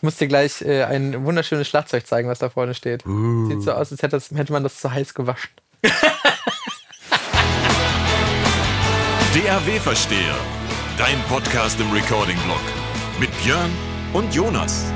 Ich muss dir gleich äh, ein wunderschönes Schlagzeug zeigen, was da vorne steht. Uh. Sieht so aus, als hätte, das, hätte man das zu heiß gewaschen. DAW-Versteher. Dein Podcast im Recording-Blog. Mit Björn und Jonas.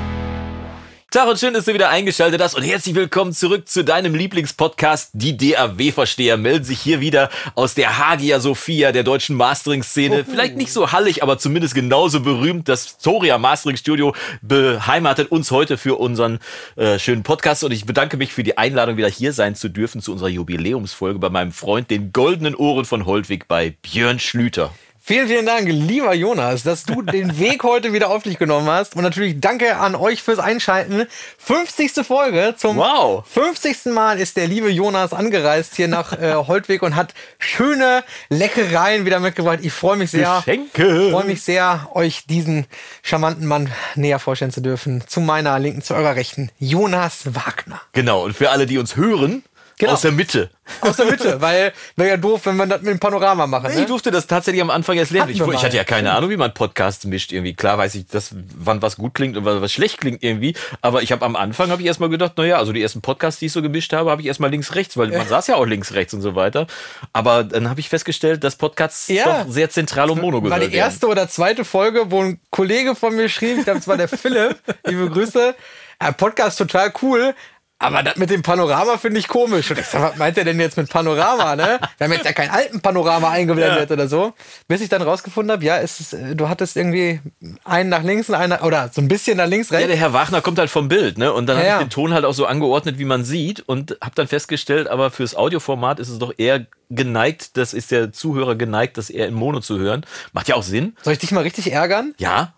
Tag und schön, dass du wieder eingeschaltet hast und herzlich willkommen zurück zu deinem Lieblingspodcast. Die DAW-Versteher melden sich hier wieder aus der Hagia Sophia der deutschen Mastering-Szene. Vielleicht nicht so hallig, aber zumindest genauso berühmt. Das Soria Mastering Studio beheimatet uns heute für unseren äh, schönen Podcast und ich bedanke mich für die Einladung, wieder hier sein zu dürfen zu unserer Jubiläumsfolge bei meinem Freund, den goldenen Ohren von Holtwig bei Björn Schlüter. Vielen, vielen Dank, lieber Jonas, dass du den Weg heute wieder auf dich genommen hast. Und natürlich danke an euch fürs Einschalten. 50. Folge zum wow. 50. Mal ist der liebe Jonas angereist hier nach äh, Holtweg und hat schöne Leckereien wieder mitgebracht. Ich freue mich sehr. Geschenke. freue mich sehr, euch diesen charmanten Mann näher vorstellen zu dürfen. Zu meiner Linken, zu eurer Rechten, Jonas Wagner. Genau. Und für alle, die uns hören, Genau. Aus der Mitte. Aus der Mitte, weil wäre ja doof, wenn man das mit dem Panorama machen. Ne? Ich durfte das tatsächlich am Anfang erst lernen. Ich, ich, hatte ja keine Ahnung, wie man Podcasts mischt irgendwie. Klar weiß ich, dass, wann was gut klingt und was schlecht klingt irgendwie. Aber ich habe am Anfang habe ich erstmal gedacht, naja, also die ersten Podcasts, die ich so gemischt habe, habe ich erstmal links rechts, weil man saß ja auch links rechts und so weiter. Aber dann habe ich festgestellt, dass Podcasts ja. doch sehr zentral und mono War die erste werden. oder zweite Folge, wo ein Kollege von mir schrieb, ich glaube, es war der Philipp, liebe Grüße. Äh, Podcast total cool, aber das mit dem Panorama finde ich komisch. Und ich sag, was meint er denn jetzt mit Panorama, ne? Wir haben jetzt ja kein Alpenpanorama eingeblendet ja. oder so. Bis ich dann rausgefunden habe, ja, ist, äh, du hattest irgendwie einen nach links und einen, oder so ein bisschen nach links, rechts. Ja, der Herr Wachner kommt halt vom Bild, ne? Und dann ja, habe ich den Ton halt auch so angeordnet, wie man sieht. Und habe dann festgestellt, aber fürs Audioformat ist es doch eher geneigt, das ist der Zuhörer geneigt, das eher in Mono zu hören. Macht ja auch Sinn. Soll ich dich mal richtig ärgern? Ja.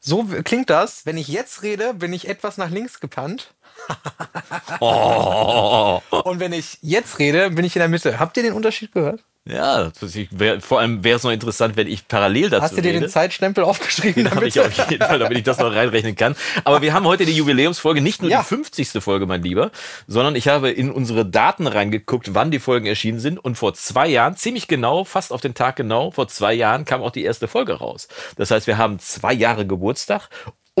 So klingt das. Wenn ich jetzt rede, bin ich etwas nach links gepannt. oh. Und wenn ich jetzt rede, bin ich in der Mitte. Habt ihr den Unterschied gehört? Ja, wär, vor allem wäre es noch interessant, wenn ich parallel dazu Hast du dir rede. den Zeitstempel aufgeschrieben? Den habe ich auf jeden Fall, damit ich das noch reinrechnen kann. Aber wir haben heute die Jubiläumsfolge, nicht nur ja. die 50. Folge, mein Lieber, sondern ich habe in unsere Daten reingeguckt, wann die Folgen erschienen sind. Und vor zwei Jahren, ziemlich genau, fast auf den Tag genau, vor zwei Jahren kam auch die erste Folge raus. Das heißt, wir haben zwei Jahre Geburtstag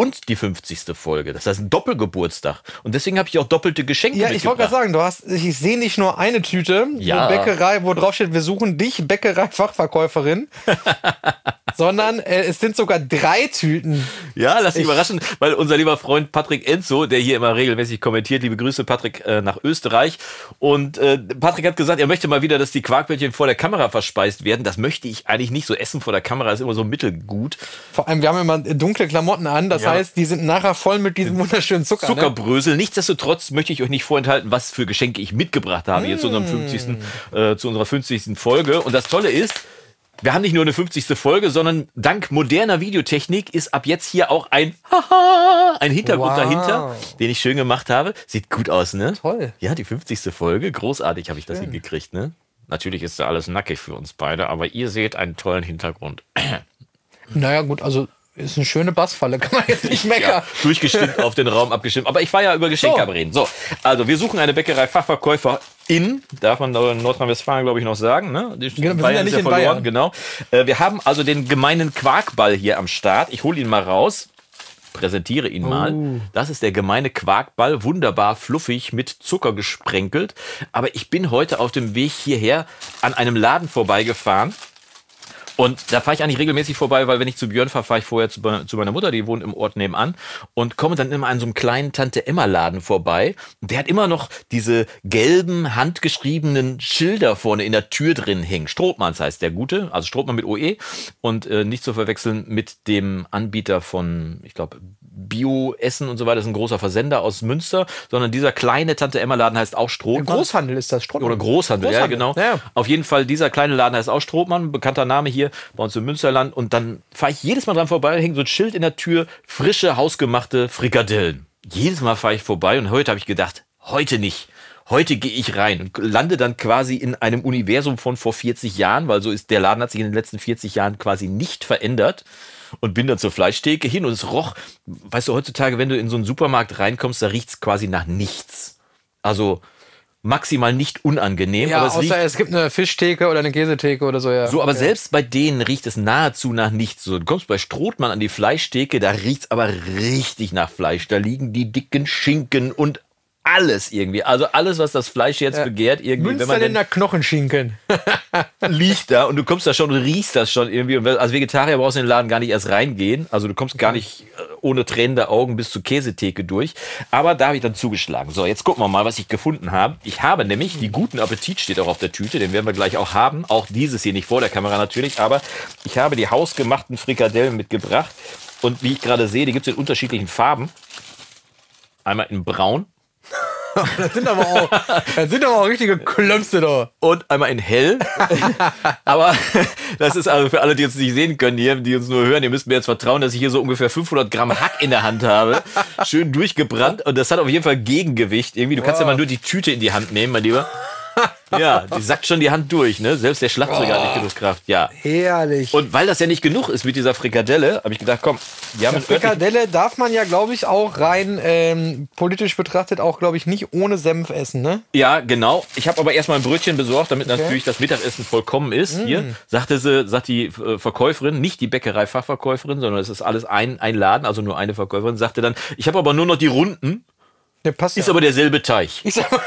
und die 50. Folge. Das heißt ein Doppelgeburtstag. Und deswegen habe ich auch doppelte Geschenke Ja, ich wollte gerade sagen, du hast, ich sehe nicht nur eine Tüte, ja. Bäckerei, wo drauf steht, wir suchen dich, Bäckerei-Fachverkäuferin. sondern äh, es sind sogar drei Tüten. Ja, lass dich ich, überraschen, weil unser lieber Freund Patrick Enzo, der hier immer regelmäßig kommentiert, liebe Grüße Patrick äh, nach Österreich. Und äh, Patrick hat gesagt, er möchte mal wieder, dass die Quarkbällchen vor der Kamera verspeist werden. Das möchte ich eigentlich nicht. So Essen vor der Kamera ist immer so mittelgut. Vor allem, wir haben immer dunkle Klamotten an. Das ja. Heißt, die sind nachher voll mit diesem wunderschönen Zucker. Ne? Zuckerbrösel. Ne? Nichtsdestotrotz möchte ich euch nicht vorenthalten, was für Geschenke ich mitgebracht habe mm. hier zu, unserem 50. Äh, zu unserer 50. Folge. Und das Tolle ist, wir haben nicht nur eine 50. Folge, sondern dank moderner Videotechnik ist ab jetzt hier auch ein Haha, ein Hintergrund wow. dahinter, den ich schön gemacht habe. Sieht gut aus, ne? Toll. Ja, die 50. Folge. Großartig habe ich das hingekriegt, ne? Natürlich ist da alles nackig für uns beide, aber ihr seht einen tollen Hintergrund. Naja, gut, also ist eine schöne Bassfalle, kann man jetzt nicht meckern. Ja, durchgestimmt auf den Raum abgestimmt. Aber ich war ja über Geschenke so. reden. So, also wir suchen eine Bäckerei Fachverkäufer in, darf man in Nordrhein-Westfalen, glaube ich, noch sagen. Ne? Die genau, wir Bayern sind ja nicht in verloren, Bayern. genau. Äh, wir haben also den gemeinen Quarkball hier am Start. Ich hole ihn mal raus. Präsentiere ihn mal. Oh. Das ist der gemeine Quarkball, wunderbar fluffig mit Zucker gesprenkelt. Aber ich bin heute auf dem Weg hierher an einem Laden vorbeigefahren und da fahre ich eigentlich regelmäßig vorbei, weil wenn ich zu Björn fahre, fahre ich vorher zu, zu, meiner Mutter, die wohnt im Ort nebenan und komme dann immer an so einem kleinen Tante-Emma-Laden vorbei. Und der hat immer noch diese gelben, handgeschriebenen Schilder vorne in der Tür drin hängen. Strohmanns heißt der Gute, also Strohmann mit OE und äh, nicht zu verwechseln mit dem Anbieter von, ich glaube, Bio-Essen und so weiter. Das ist ein großer Versender aus Münster, sondern dieser kleine Tante-Emma-Laden heißt auch Strohmann. Großhandel ist das, Strohmann. Oder Großhandel, Großhandel. ja, genau. Ja. Auf jeden Fall, dieser kleine Laden heißt auch Strohmann, bekannter Name hier bei uns im Münsterland. Und dann fahre ich jedes Mal dran vorbei, hängt so ein Schild in der Tür, frische, hausgemachte Frikadellen. Jedes Mal fahre ich vorbei und heute habe ich gedacht, heute nicht. Heute gehe ich rein und lande dann quasi in einem Universum von vor 40 Jahren, weil so ist der Laden hat sich in den letzten 40 Jahren quasi nicht verändert und bin dann zur Fleischtheke hin und es roch, weißt du, heutzutage, wenn du in so einen Supermarkt reinkommst, da riecht es quasi nach nichts. Also maximal nicht unangenehm. Ja, aber es außer riecht es gibt eine Fischtheke oder eine Käsetheke oder so, ja. so, aber Okay. selbst bei denen riecht es nahezu nach nichts. So, du kommst bei Strothmann an die Fleischtheke, da riecht's aber richtig nach Fleisch. Da liegen die dicken Schinken und alles irgendwie. Also alles, was das Fleisch jetzt begehrt, irgendwie, wenn man denn Münsterländer Knochenschinken. liegt da und du kommst da schon und riechst das schon irgendwie. Und als Vegetarier brauchst du in den Laden gar nicht erst reingehen. Also du kommst gar nicht äh, ohne tränende Augen bis zur Käsetheke durch. Aber da habe ich dann zugeschlagen. So, jetzt gucken wir mal, was ich gefunden habe. Ich habe nämlich, die guten Appetit steht auch auf der Tüte, den werden wir gleich auch haben. Auch dieses hier nicht vor der Kamera natürlich, aber ich habe die hausgemachten Frikadellen mitgebracht. Und wie ich gerade sehe, die gibt es in unterschiedlichen Farben. Einmal in braun Das sind aber auch, das sind aber auch richtige Klömpste da. und einmal in hell. Aber das ist also für alle, die uns nicht sehen können hier, die uns nur hören, ihr müsst mir jetzt vertrauen, dass ich hier so ungefähr 500 Gramm Hack in der Hand habe. Schön durchgebrannt und das hat auf jeden Fall Gegengewicht. Irgendwie, du kannst ja mal nur die Tüte in die Hand nehmen, mein Lieber. Ja, die sackt schon die Hand durch, ne? Selbst der Schlagzeuger hat nicht genug Kraft, ja. Herrlich. Und weil das ja nicht genug ist mit dieser Frikadelle, habe ich gedacht, komm, wir haben Frikadelle darf man ja, glaube ich, auch rein ähm, politisch betrachtet auch, glaube ich, nicht ohne Senf essen, ne? Ja, genau. Ich habe aber erstmal ein Brötchen besorgt, damit natürlich das Mittagessen vollkommen ist. Hier sagte sie, sagt die äh, Verkäuferin, nicht die Bäckerei-Fachverkäuferin, sondern es ist alles ein, ein Laden, also nur eine Verkäuferin, sagte dann, ich habe aber nur noch die Runden, Der passt ist ja. aber derselbe Teig. ich sag mal,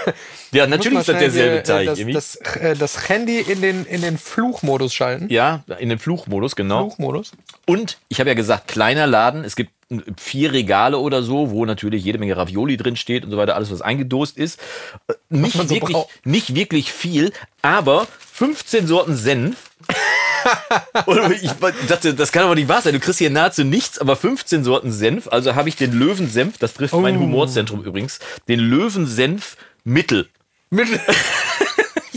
Ja, natürlich ist das derselbe äh, irgendwie. Das, das, äh, das Handy in den, in den Fluchmodus schalten. ja, in den Fluchmodus, genau. Fluchmodus. Und ich habe ja gesagt, kleiner Laden, es gibt vier Regale oder so, wo natürlich jede Menge Ravioli drin steht und so weiter, alles was eingedost ist. Äh, Nicht, so wirklich, braucht. nicht wirklich viel, aber 15 Sorten Senf. und ich dachte, das kann aber nicht wahr sein. Du kriegst hier nahezu nichts, aber 15 Sorten Senf. Also habe ich den Löwensenf, das trifft mein Oh. Humorzentrum übrigens, den Löwensenf Mittel. Mit,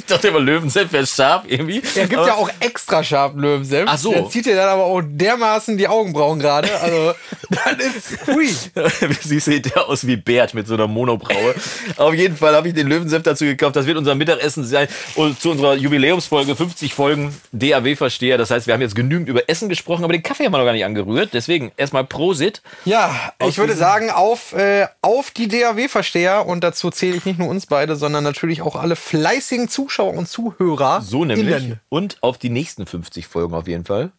Ich dachte immer, Löwensenf wäre scharf irgendwie. er gibt aber ja auch extra scharfen Löwensenf. Ach so. Der zieht dir dann aber auch dermaßen die Augenbrauen gerade. Also, das ist, hui. Sie sieht ja aus wie Bert mit so einer Monobraue. Auf jeden Fall habe ich den Löwensenf dazu gekauft. Das wird unser Mittagessen sein. Und zu unserer Jubiläumsfolge 50 Folgen DAW-Versteher. Das heißt, wir haben jetzt genügend über Essen gesprochen, aber den Kaffee haben wir noch gar nicht angerührt. Deswegen erstmal Prosit. Ja, ich würde sagen, auf, äh, auf die DAW-Versteher und dazu zähle ich nicht nur uns beide, sondern natürlich auch alle fleißigen Zuschauer und Zuhörer. So nämlich. innen. Und auf die nächsten 50 Folgen auf jeden Fall.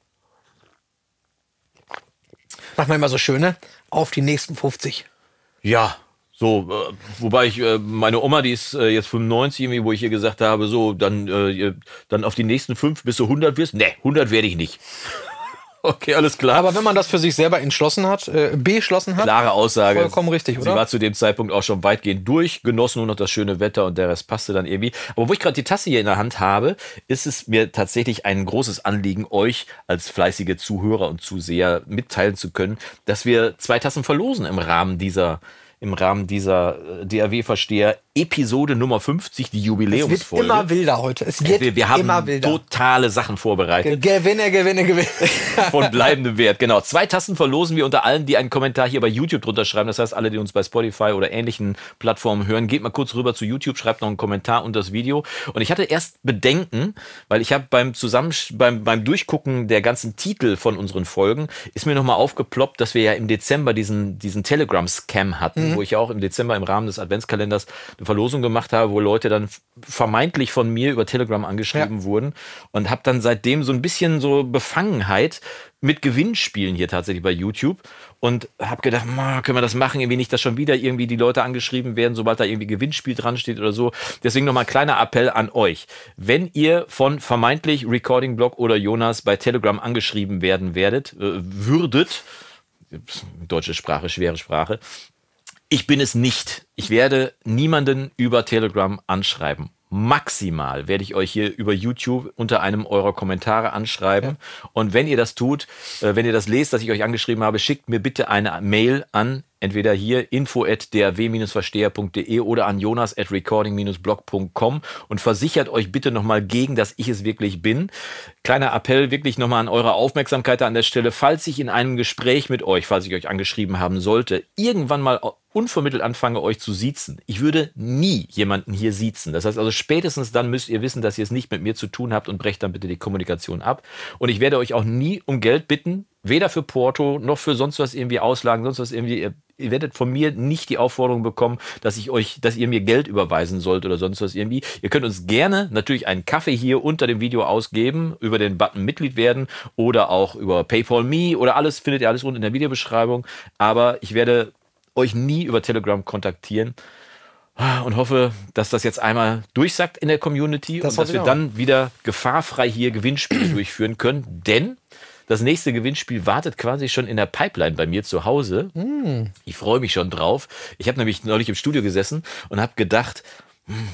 Sagt man immer so schön, ne? Auf die nächsten 50. Ja. So, äh, wobei ich, äh, meine Oma, die ist äh, jetzt 95, irgendwie, wo ich ihr gesagt habe, so, dann, äh, dann auf die nächsten fünf bis du 100 wirst. Nee, 100 werde ich nicht. okay, alles klar. Aber wenn man das für sich selber entschlossen hat, äh, beschlossen hat, Klare Aussage. Vollkommen richtig, Sie oder? war zu dem Zeitpunkt auch schon weitgehend durch, genoss nur noch das schöne Wetter und der Rest passte dann irgendwie. Aber wo ich gerade die Tasse hier in der Hand habe, ist es mir tatsächlich ein großes Anliegen, euch als fleißige Zuhörer und Zuseher mitteilen zu können, dass wir zwei Tassen verlosen im Rahmen dieser im Rahmen dieser äh, DAW-Versteher Episode Nummer 50, die es wird Jubiläumsfolge. immer wilder heute. Es wird wir, wir haben immer wilder. totale Sachen vorbereitet Gewinne, Gewinne, Gewinne. von bleibendem Wert. Genau. Zwei Tassen verlosen wir unter allen, die einen Kommentar hier bei YouTube drunter schreiben. Das heißt, alle, die uns bei Spotify oder ähnlichen Plattformen hören, geht mal kurz rüber zu YouTube, schreibt noch einen Kommentar unter das Video. Und ich hatte erst Bedenken, weil ich habe beim Zusammensch beim, beim Durchgucken der ganzen Titel von unseren Folgen ist mir nochmal aufgeploppt, dass wir ja im Dezember diesen, diesen Telegram-Scam hatten, wo ich auch im Dezember im Rahmen des Adventskalenders eine Verlosung gemacht habe, wo Leute dann vermeintlich von mir über Telegram angeschrieben wurden und habe dann seitdem so ein bisschen so Befangenheit mit Gewinnspielen hier tatsächlich bei YouTube und habe gedacht, "Ma, können wir das machen, irgendwie nicht, dass schon wieder irgendwie die Leute angeschrieben werden, sobald da irgendwie Gewinnspiel dran steht oder so. Deswegen nochmal ein kleiner Appell an euch. Wenn ihr von vermeintlich Recording Blog oder Jonas bei Telegram angeschrieben werden werdet, äh, würdet, deutsche Sprache, schwere Sprache, ich bin es nicht. Ich werde niemanden über Telegram anschreiben. Maximal werde ich euch hier über YouTube unter einem eurer Kommentare anschreiben. Und wenn ihr das tut, äh, wenn ihr das lest, dass ich euch angeschrieben habe, schickt mir bitte eine Mail an entweder hier info at drw-versteher.de oder an jonas at recording-blog.com und versichert euch bitte nochmal gegen, dass ich es wirklich bin. Kleiner Appell wirklich nochmal an eure Aufmerksamkeit an der Stelle. Falls ich in einem Gespräch mit euch, falls ich euch angeschrieben haben sollte, irgendwann mal unvermittelt anfange, euch zu siezen. Ich würde nie jemanden hier siezen. Das heißt also, spätestens dann müsst ihr wissen, dass ihr es nicht mit mir zu tun habt und brecht dann bitte die Kommunikation ab. Und ich werde euch auch nie um Geld bitten, weder für Porto noch für sonst was irgendwie Auslagen, sonst was irgendwie. Ihr, ihr werdet von mir nicht die Aufforderung bekommen, dass ich euch, dass ihr mir Geld überweisen sollt oder sonst was irgendwie. Ihr könnt uns gerne natürlich einen Kaffee hier unter dem Video ausgeben, über den Button Mitglied werden oder auch über PayPal Me oder alles findet ihr alles unten in der Videobeschreibung. Aber ich werde euch nie über Telegram kontaktieren und hoffe, dass das jetzt einmal durchsackt in der Community Das und dass wir auch. dann wieder gefahrfrei hier Gewinnspiele durchführen können. Denn das nächste Gewinnspiel wartet quasi schon in der Pipeline bei mir zu Hause. Hm. Ich freue mich schon drauf. Ich habe nämlich neulich im Studio gesessen und habe gedacht, hm,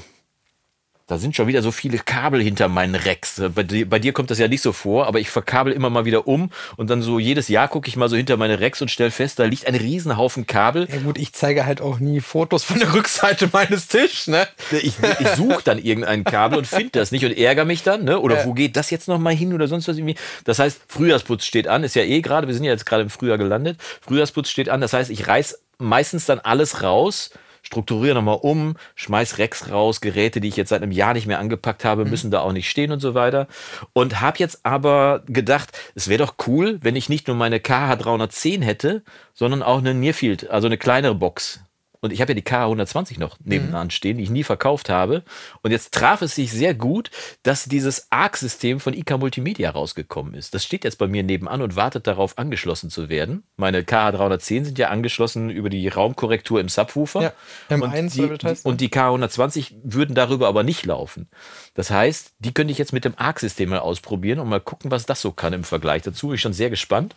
da sind schon wieder so viele Kabel hinter meinen Racks. Bei dir, bei dir kommt das ja nicht so vor, aber ich verkabel immer mal wieder um und dann so jedes Jahr gucke ich mal so hinter meine Racks und stelle fest, da liegt ein Riesenhaufen Kabel. Ja gut, ich zeige halt auch nie Fotos von der Rückseite meines Tisches, ne? Ich, ich suche dann irgendein Kabel und finde das nicht und ärgere mich dann, ne? Oder Ja. wo geht das jetzt noch mal hin oder sonst was irgendwie? Das heißt, Frühjahrsputz steht an, ist ja eh gerade, wir sind ja jetzt gerade im Frühjahr gelandet. Frühjahrsputz steht an, das heißt, ich reiß meistens dann alles raus, strukturiere nochmal um, schmeiß Rex raus, Geräte, die ich jetzt seit einem Jahr nicht mehr angepackt habe, müssen da auch nicht stehen und so weiter. Und habe jetzt aber gedacht, es wäre doch cool, wenn ich nicht nur meine KH310 hätte, sondern auch eine Nearfield, also eine kleinere Box. Und ich habe ja die KH120 noch nebenan stehen, die ich nie verkauft habe. Und jetzt traf es sich sehr gut, dass dieses ARC-System von IK Multimedia rausgekommen ist. Das steht jetzt bei mir nebenan und wartet darauf, angeschlossen zu werden. Meine KH310 sind ja angeschlossen über die Raumkorrektur im Subwoofer. Ja, M1 und, die, das heißt, und die KH120 würden darüber aber nicht laufen. Das heißt, die könnte ich jetzt mit dem ARC-System mal ausprobieren und mal gucken, was das so kann im Vergleich dazu. Bin ich schon sehr gespannt.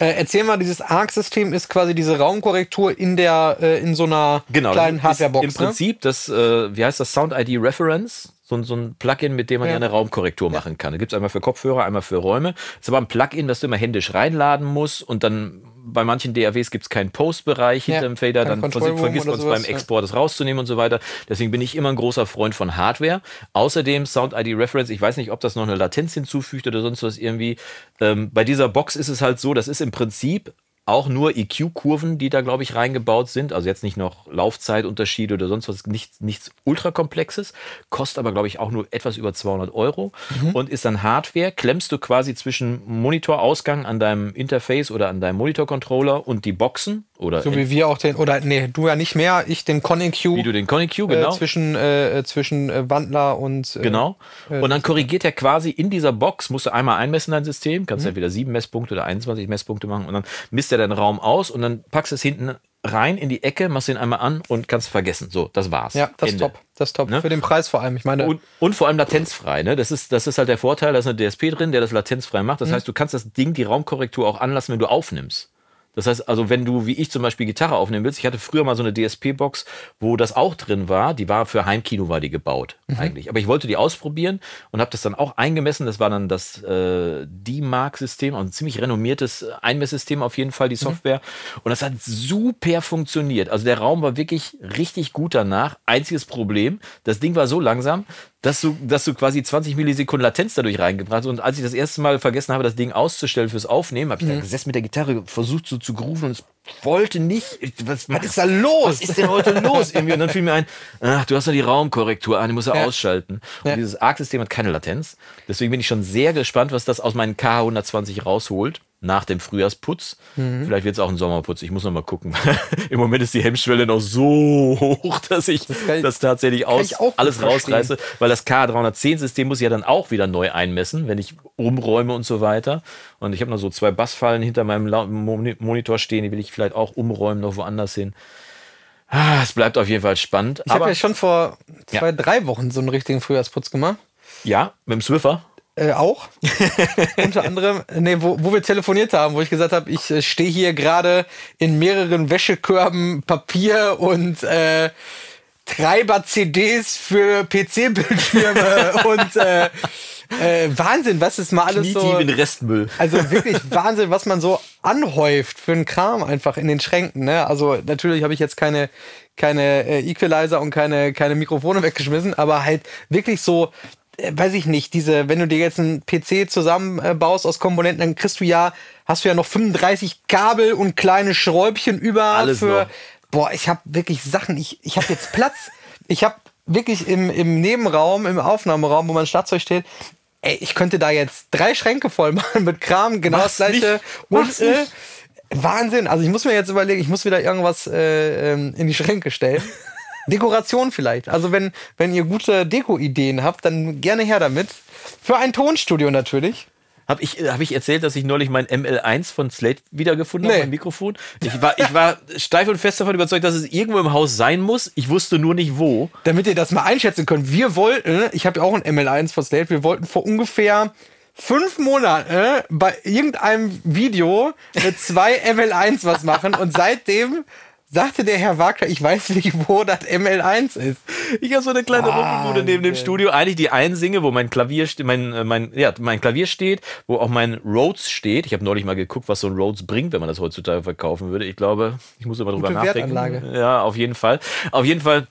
Äh, erzähl mal, dieses ARC-System ist quasi diese Raumkorrektur in der äh, in so einer Genau, kleinen das Hardwarebox. Im Prinzip das, äh, wie heißt das, Sound ID Reference. So, ein- so ein Plugin, mit dem man Ja. ja eine Raumkorrektur machen kann. Da gibt es einmal für Kopfhörer, einmal für Räume. ist aber ein Plugin, das du immer händisch reinladen musst und dann bei manchen DAWs gibt es keinen Post-Bereich hinter dem Fader, dann Control vergisst man es beim. Export, das rauszunehmen und so weiter. Deswegen bin ich immer ein großer Freund von Hardware. Außerdem Sound ID Reference, ich weiß nicht, ob das noch eine Latenz hinzufügt oder sonst was irgendwie. Ähm, bei dieser Box ist es halt so, das ist im Prinzip auch nur EQ-Kurven, die da, glaube ich, reingebaut sind. Also jetzt nicht noch Laufzeitunterschiede oder sonst was, nichts, nichts ultrakomplexes. Kostet aber, glaube ich, auch nur etwas über 200 Euro Mhm. und ist dann Hardware. Klemmst du quasi zwischen Monitorausgang an deinem Interface oder an deinem Monitorcontroller und die Boxen oder So wie wir auch den, oder nee, du ja nicht mehr, ich den Con-EQ wie du den Conic genau. äh, zwischen, äh, zwischen äh, Wandler und. Äh, Genau. äh, Und dann korrigiert er quasi in dieser Box, musst du einmal einmessen dein System, kannst Mhm. entweder sieben Messpunkte oder 21 Messpunkte machen und dann misst er deinen Raum aus und dann packst du es hinten rein in die Ecke, machst ihn einmal an und kannst vergessen. So, das war's. Ja, das ist Ende. top. Das ist top. Ne? Für den Preis vor allem. Ich meine, Und, und vor allem latenzfrei. Ne? Das, ist, das ist halt der Vorteil, da ist eine DSP drin, der das latenzfrei macht. Das Mhm. heißt, du kannst das Ding, die Raumkorrektur auch anlassen, wenn du aufnimmst. Das heißt, also wenn du, wie ich zum Beispiel Gitarre aufnehmen willst, ich hatte früher mal so eine DSP-Box, wo das auch drin war, die war für Heimkino war die gebaut Mhm. eigentlich. Aber ich wollte die ausprobieren und habe das dann auch eingemessen. Das war dann das äh, D-Mark-System, also ein ziemlich renommiertes Einmesssystem auf jeden Fall, Mhm. die Software. Und das hat super funktioniert. Also der Raum war wirklich richtig gut danach. Einziges Problem, das Ding war so langsam, dass du, dass du quasi 20 Millisekunden Latenz dadurch reingebracht hast. Und als ich das erste Mal vergessen habe, das Ding auszustellen fürs Aufnehmen, habe ich Mhm. da gesessen mit der Gitarre, versucht so zu grooven und es wollte nicht. Ich- Was, was ist da los? was ist denn heute los? Irgendwie? Und dann fiel mir ein, ach, du hast noch die Raumkorrektur an, die musst du Ja. ausschalten. Und Ja. dieses ARC-System hat keine Latenz. Deswegen bin ich schon sehr gespannt, was das aus meinen K120 rausholt. Nach dem Frühjahrsputz. Mhm. Vielleicht wird es auch ein Sommerputz. Ich muss noch mal gucken. Im Moment ist die Hemmschwelle noch so hoch, dass ich das, ich- tatsächlich aus, alles rausreiße. Weil das K310-System muss ich ja dann auch wieder neu einmessen, wenn ich umräume und so weiter. Und ich habe noch so zwei Bassfallen hinter meinem Monitor stehen, die will ich vielleicht auch umräumen, noch woanders hin. Ah, Es bleibt auf jeden Fall spannend. ich habe ja schon vor zwei, Ja. drei Wochen so einen richtigen Frühjahrsputz gemacht. ja, mit dem Swiffer. Äh, auch. Unter anderem, nee, wo, wo wir telefoniert haben, wo ich gesagt habe, ich äh, stehe hier gerade in mehreren Wäschekörben Papier und äh, Treiber-CDs für PC-Bildschirme und äh, äh, Wahnsinn, was ist mal alles Knietief so. in Restmüll. Also wirklich Wahnsinn, was man so anhäuft für einen Kram einfach in den Schränken. Ne? Also natürlich habe ich jetzt keine, keine äh, Equalizer und keine, keine Mikrofone weggeschmissen, aber halt wirklich so, weiß ich nicht, diese, wenn du dir jetzt einen PC zusammenbaust aus Komponenten, dann kriegst du ja, hast du ja noch 35 Kabel und kleine Schräubchen über Alles für noch. boah, ich habe wirklich Sachen, ich, ich habe jetzt Platz. Ich habe wirklich im, im Nebenraum, im Aufnahmeraum, wo mein Schlagzeug steht, ey, ich könnte da jetzt drei Schränke voll machen mit Kram, genau Mach's das gleiche. nicht. Und, äh, Wahnsinn. Also ich muss mir jetzt überlegen, ich muss wieder irgendwas äh, ähm, in die Schränke stellen. Dekoration vielleicht. Also wenn, wenn ihr gute Deko-Ideen habt, dann gerne her damit. Für ein Tonstudio natürlich. Habe ich, hab ich erzählt, dass ich neulich mein ML1 von Slate wiedergefunden Nee. habe, mein Mikrofon? Ich war, ich war steif und fest davon überzeugt, dass es irgendwo im Haus sein muss. Ich wusste nur nicht wo. damit ihr das mal einschätzen könnt. Wir wollten, ich habe ja auch ein ML1 von Slate, wir wollten vor ungefähr fünf Monaten bei irgendeinem Video mit zwei ML1 was machen und seitdem sagte der Herr Wagner, ich weiß nicht, wo das ML1 ist. Ich habe so eine kleine Rumpelbude neben dem. Studio. Eigentlich die einsinge, wo mein Klavier, ste- mein, äh, mein, ja, mein Klavier steht, wo auch mein Rhodes steht. Ich habe neulich mal geguckt, was so ein Rhodes bringt, wenn man das heutzutage verkaufen würde. Ich glaube, ich muss immer drüber Gute nachdenken. Wertanlage. Ja, auf jeden Fall. Auf jeden Fall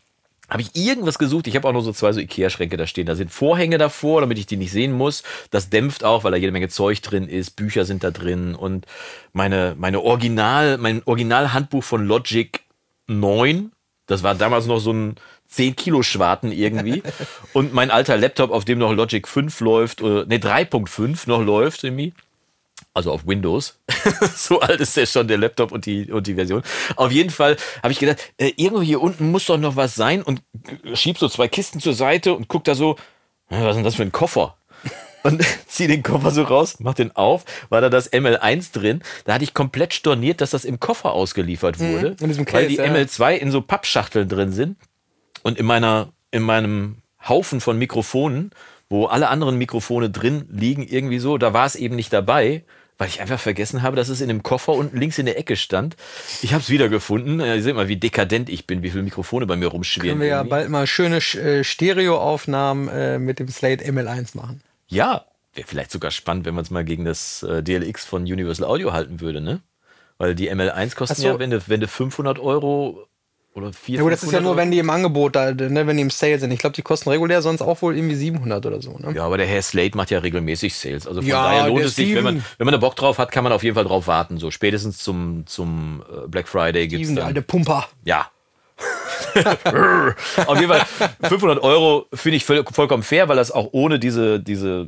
habe ich irgendwas gesucht. Ich habe auch noch so zwei so Ikea-Schränke da stehen. Da sind Vorhänge davor, damit ich die nicht sehen muss. Das dämpft auch, weil da jede Menge Zeug drin ist. Bücher sind da drin und meine, meine Original, mein Original-Handbuch von Logic 9. Das war damals noch so ein 10 Kilo Schwarten irgendwie. Und mein alter Laptop, auf dem noch Logic 5 läuft, äh, ne, 3.5 noch läuft irgendwie. Also auf Windows. so alt ist der schon, der Laptop und die, und die Version. Auf jeden Fall habe ich gedacht, äh, irgendwo hier unten muss doch noch was sein und schieb so zwei Kisten zur Seite und guck da so, "Hä, was ist denn das für ein Koffer? Und zieh den Koffer so raus, mach den auf, war da das ML1 drin. Da hatte ich komplett storniert, dass das im Koffer ausgeliefert wurde. in diesem weil Case, die ja. ML2 in so Pappschachteln drin sind. Und in meiner, in meinem Haufen von Mikrofonen, wo alle anderen Mikrofone drin liegen, irgendwie so, da war es eben nicht dabei, weil ich einfach vergessen habe, dass es in dem Koffer unten links in der Ecke stand. Ich habe es wiedergefunden. Ja, Ihr seht mal, wie dekadent ich bin, wie viele Mikrofone bei mir rumschwirren. Können wir ja irgendwie. bald mal schöne äh, Stereoaufnahmen äh, mit dem Slate ML1 machen. Ja, wäre vielleicht sogar spannend, wenn man es mal gegen das äh, DLX von Universal Audio halten würde, ne? Weil die ML1 kosten so. ja, wenn du, wenn du 500 Euro oder 400 Ja gut, das ist ja nur, wenn die im Angebot da, ne, wenn die im Sale sind. Ich glaube, die kosten regulär sonst auch wohl irgendwie 700 oder so. Ne? Ja, aber der Herr Slate macht ja regelmäßig Sales. Also von Ja, daher lohnt es sich, wenn man, wenn man da Bock drauf hat, kann man auf jeden Fall drauf warten. So spätestens zum, zum äh, Black Friday gibt's Steven, der alte Pumper. Ja. auf jeden Fall 500 Euro finde ich voll, vollkommen fair, weil das auch ohne diese, diese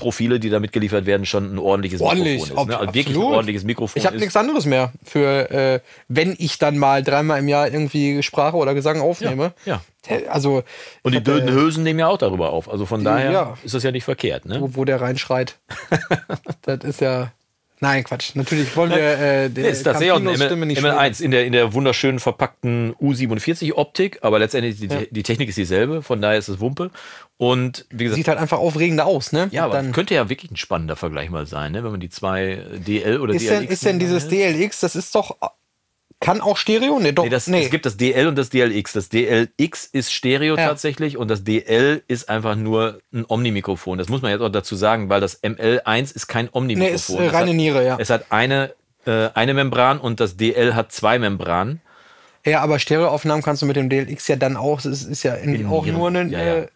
Profile, die da mitgeliefert werden, schon ein ordentliches Ordentlich, Mikrofon ist. Ne? Also wirklich ein ordentliches Mikrofon Ich habe nichts anderes mehr für, äh, wenn ich dann mal dreimal im Jahr irgendwie Sprache oder Gesang aufnehme. Ja. Äh, Also, Und die hab, döden äh, Hülsen nehmen ja auch darüber auf. Also von daher ja. ist das ja nicht verkehrt. Ne? wo, wo der reinschreit. das ist ja. Nein, Quatsch. Natürlich wollen wir äh, Nee, ist tatsächlich auch ein Campinos ML, Stimme nicht ML1 in der, in der wunderschönen verpackten U47-Optik, aber letztendlich die, Ja. die Technik ist dieselbe, von daher ist es Wumpe. Und wie gesagt, Sieht halt einfach aufregender aus, ne? ja, aber dann könnte ja wirklich ein spannender Vergleich mal sein, ne? wenn man die zwei DL oder ist, DLX. denn, ist denn dieses? DLX, das ist doch. Kann auch Stereo? Nee, doch. Nee, das, nee. Es gibt das DL und das DLX. Das DLX ist Stereo Ja. tatsächlich und das DL ist einfach nur ein Omni-Mikrofon. Das muss man jetzt auch dazu sagen, weil das ML1 ist kein Omni-Mikrofon. Nee, ist, äh, Es reine hat- Niere, ja. Es hat eine, äh, eine Membran und das DL hat zwei Membranen. Ja, aber Stereoaufnahmen kannst du mit dem DLX ja dann auch. Es ist, ja irgendwie auch Nieren. nur eine. Ja, ja. Äh,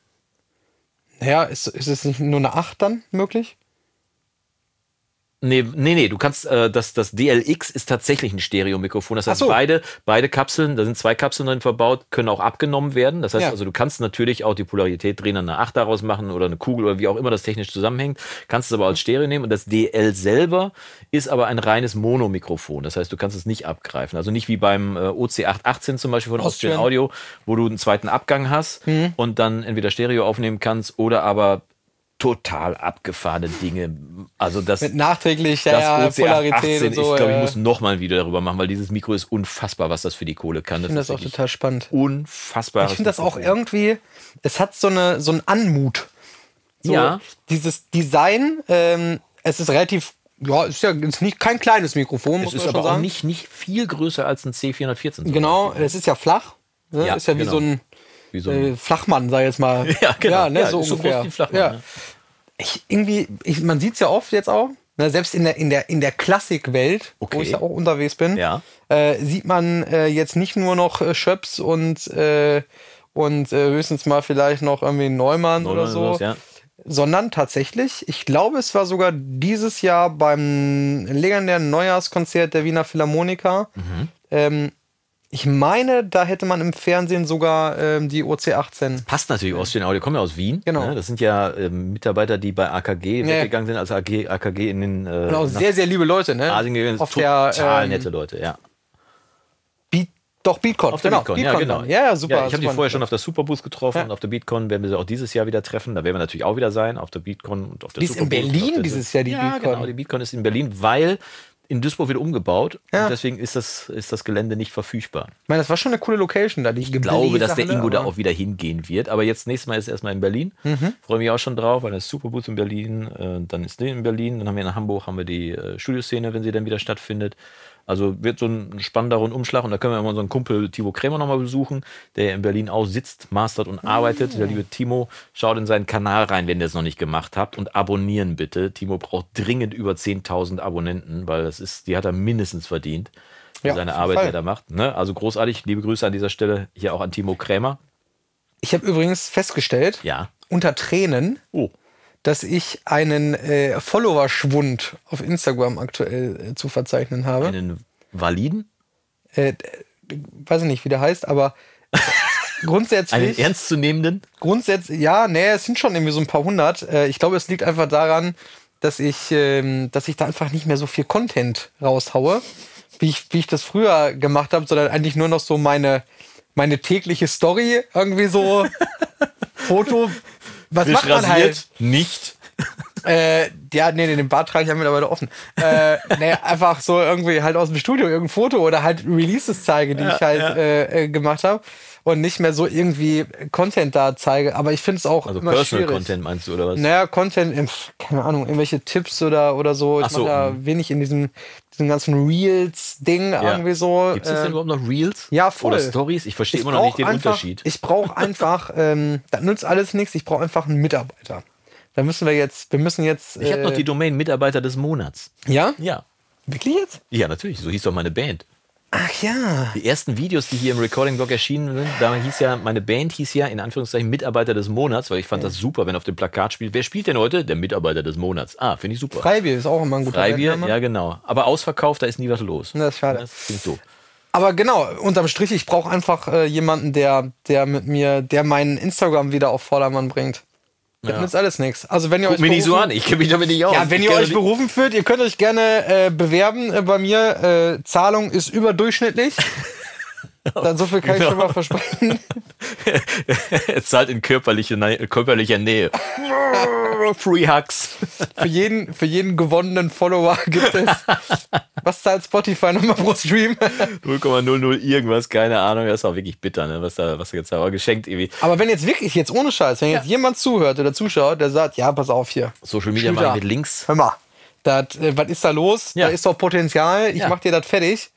ja, ist, ist es nicht nur eine 8 dann möglich? Nee, nee, nee, du kannst, äh, das, das DLX ist tatsächlich ein Stereomikrofon. Das heißt, so. beide, beide Kapseln, da sind zwei Kapseln drin verbaut, können auch abgenommen werden. Das heißt Ja. also, du kannst natürlich auch die Polarität drehen, eine 8 daraus machen oder eine Kugel oder wie auch immer das technisch zusammenhängt. Kannst es aber als Stereo nehmen. Und das DL selber ist aber ein reines Monomikrofon. Das heißt, du kannst es nicht abgreifen. Also nicht wie beim äh, OC818 zum Beispiel von Austrian Austrian. Audio, wo du einen zweiten Abgang hast Mhm. und dann entweder Stereo aufnehmen kannst oder aber total abgefahrene Dinge. Also das, Mit nachträglich, ja, das ja, Polarität 18, und so. ich glaube, ich muss noch mal ein Video darüber machen, weil dieses Mikro ist unfassbar, was das für die Kohle kann. ich finde das ist auch total spannend. unfassbar. Ich finde das auch irgendwie, es hat so eine so einen Anmut. So, Ja. Dieses Design, ähm, es ist relativ, ja, ist ja ist nicht kein kleines Mikrofon, muss Es ist aber auch sagen. nicht, nicht viel größer als ein C414. zum Genau, es ist ja flach. Ne? Ja, ist ja wie genau. so ein Wie so ein äh, Flachmann, sag ich jetzt mal. Ja, genau. Ja, ne, Ja, so ist so ungefähr. wie Flachmann, Ja. ne? Ich, irgendwie, ich, man sieht es ja oft jetzt auch, ne, selbst in der, in der, in der Klassikwelt, Okay. wo ich ja auch unterwegs bin, Ja. äh, sieht man äh, jetzt nicht nur noch äh, Schöps und, äh, und äh, höchstens mal vielleicht noch irgendwie Neumann, oder so, sowas, ja. sondern tatsächlich, ich glaube, es war sogar dieses Jahr beim legendären Neujahrskonzert der Wiener Philharmoniker. Mhm. Ähm, Ich meine, da hätte man im Fernsehen sogar ähm, die OC18. Passt natürlich aus den Audio, kommen ja aus Wien. Genau. Ne? Das sind ja ähm, Mitarbeiter, die bei AKG Ja. weggegangen sind, als AG, AKG in den äh, auch sehr, sehr liebe Leute, ne? Asien gegangen sind. Auf der, Total ähm, nette Leute, ja. Beat, doch, Beatcon. Auf der genau, Beatcon, ja, genau. dann. Ja, ja, super. Ja, ich habe die vorher schon auf der Superbooth getroffen Ja. und auf der Beatcon werden wir sie auch dieses Jahr wieder treffen. Da werden wir natürlich auch wieder sein, auf der Beatcon und auf der Die ist in Superbooth und Berlin auf der- dieses Jahr, die ja, Beatcon. genau, die Beatcon ist in Berlin, weil in Duisburg wird umgebaut Ja. und deswegen ist das, ist das Gelände nicht verfügbar. Ich meine, das war schon eine coole Location da. Die Ich glaube, dass der Ingo da auch wieder hingehen wird. Aber jetzt nächstes Mal ist er erstmal in Berlin. Mhm. Freue mich auch schon drauf, weil das Superbooth in Berlin, äh, dann ist der in Berlin, dann haben wir in Hamburg haben wir die äh, Studioszene, wenn sie dann wieder stattfindet. Also wird so ein spannender Rundumschlag und da können wir immer unseren Kumpel Timo Krämer nochmal besuchen, der in Berlin auch sitzt, mastert und arbeitet. Der liebe Timo, schaut in seinen Kanal rein, wenn ihr es noch nicht gemacht habt und abonnieren bitte. Timo braucht dringend über 10.000 Abonnenten, weil das ist, die hat er mindestens verdient für Ja, seine Arbeit, Fall. die er da macht. Ne? Also großartig, liebe Grüße an dieser Stelle hier auch an Timo Krämer. Ich habe übrigens festgestellt, Ja. unter Tränen, Oh. Dass ich einen äh, Follower-Schwund auf Instagram aktuell äh, zu verzeichnen habe. Einen validen? Äh, weiß ich nicht, wie der heißt, aber Einen grundsätzlich, ernstzunehmenden? grundsätzlich, ja, nee, es sind schon irgendwie so ein paar hundert. Äh, ich glaube, es liegt einfach daran, dass ich, ähm, dass ich da einfach nicht mehr so viel Content raushaue, wie ich, wie ich das früher gemacht habe, sondern eigentlich nur noch so meine, meine tägliche Story, irgendwie so Foto. Was macht man halt? Nicht. Äh, ja, nee, nee, den Bart trage ich ja mittlerweile offen. Äh, nee, einfach so irgendwie halt aus dem Studio irgendein Foto oder halt Releases zeige, die ich halt Äh, äh, gemacht habe und nicht mehr so irgendwie Content da zeige. Aber ich finde es auch Also immer Personal schwierig. Content meinst du, oder was? Naja, Content, keine Ahnung, irgendwelche Tipps oder, oder so. Ich Ach so, mache ja mhm. wenig in diesem, diesem ganzen Reels-Ding irgendwie so. Gibt es denn Ähm, überhaupt noch Reels? ja, voll. Oder Stories? Ich verstehe immer noch nicht den einfach, Unterschied. Ich brauche einfach, ähm, das nützt alles nichts, ich brauche einfach einen Mitarbeiter. Da müssen wir jetzt, wir müssen jetzt. Ich habe äh, noch die Domain Mitarbeiter des Monats. Ja? Ja. Wirklich jetzt? Ja, natürlich. So hieß doch meine Band. Ach ja. Die ersten Videos, die hier im Recording-Blog erschienen sind, da hieß ja, meine Band hieß ja in Anführungszeichen Mitarbeiter des Monats, weil ich fand das super, wenn auf dem Plakat spielt. Wer spielt denn heute? Der Mitarbeiter des Monats. Ah, finde ich super. Freibier ist auch immer ein guter Freibier, ja genau. Aber ausverkauft, da ist nie was los. Das ist schade. Das klingt doof. Aber genau, unterm Strich, ich brauche einfach äh, jemanden, der, der mit mir, der meinen Instagram wieder auf Vordermann bringt. Das Ja. nützt alles nichts. Also wenn ihr Guck euch mich nicht so berufen- an, ich kenne mich damit nicht aus. Ja, wenn Ich ihr euch berufen fühlt, ihr könnt euch gerne äh, bewerben äh, bei mir. Äh, Zahlung ist überdurchschnittlich. Dann so viel kann ich schon mal versprechen. er zahlt in körperliche, körperlicher Nähe. Free Hugs. Für jeden, für jeden gewonnenen Follower gibt es. Was zahlt Spotify nochmal pro Stream? 0,00 irgendwas, keine Ahnung. Das ist auch wirklich bitter, ne? was, da, was da jetzt aber geschenkt irgendwie. Aber wenn jetzt wirklich, jetzt ohne Scheiß, wenn jetzt jemand zuhört oder zuschaut, der sagt, ja, pass auf hier. Social Media Schlüter. mache ich mit Links. Hör mal, dat, äh, was ist da los? Ja. Da ist doch Potenzial. Ich Ja. mach dir das fertig.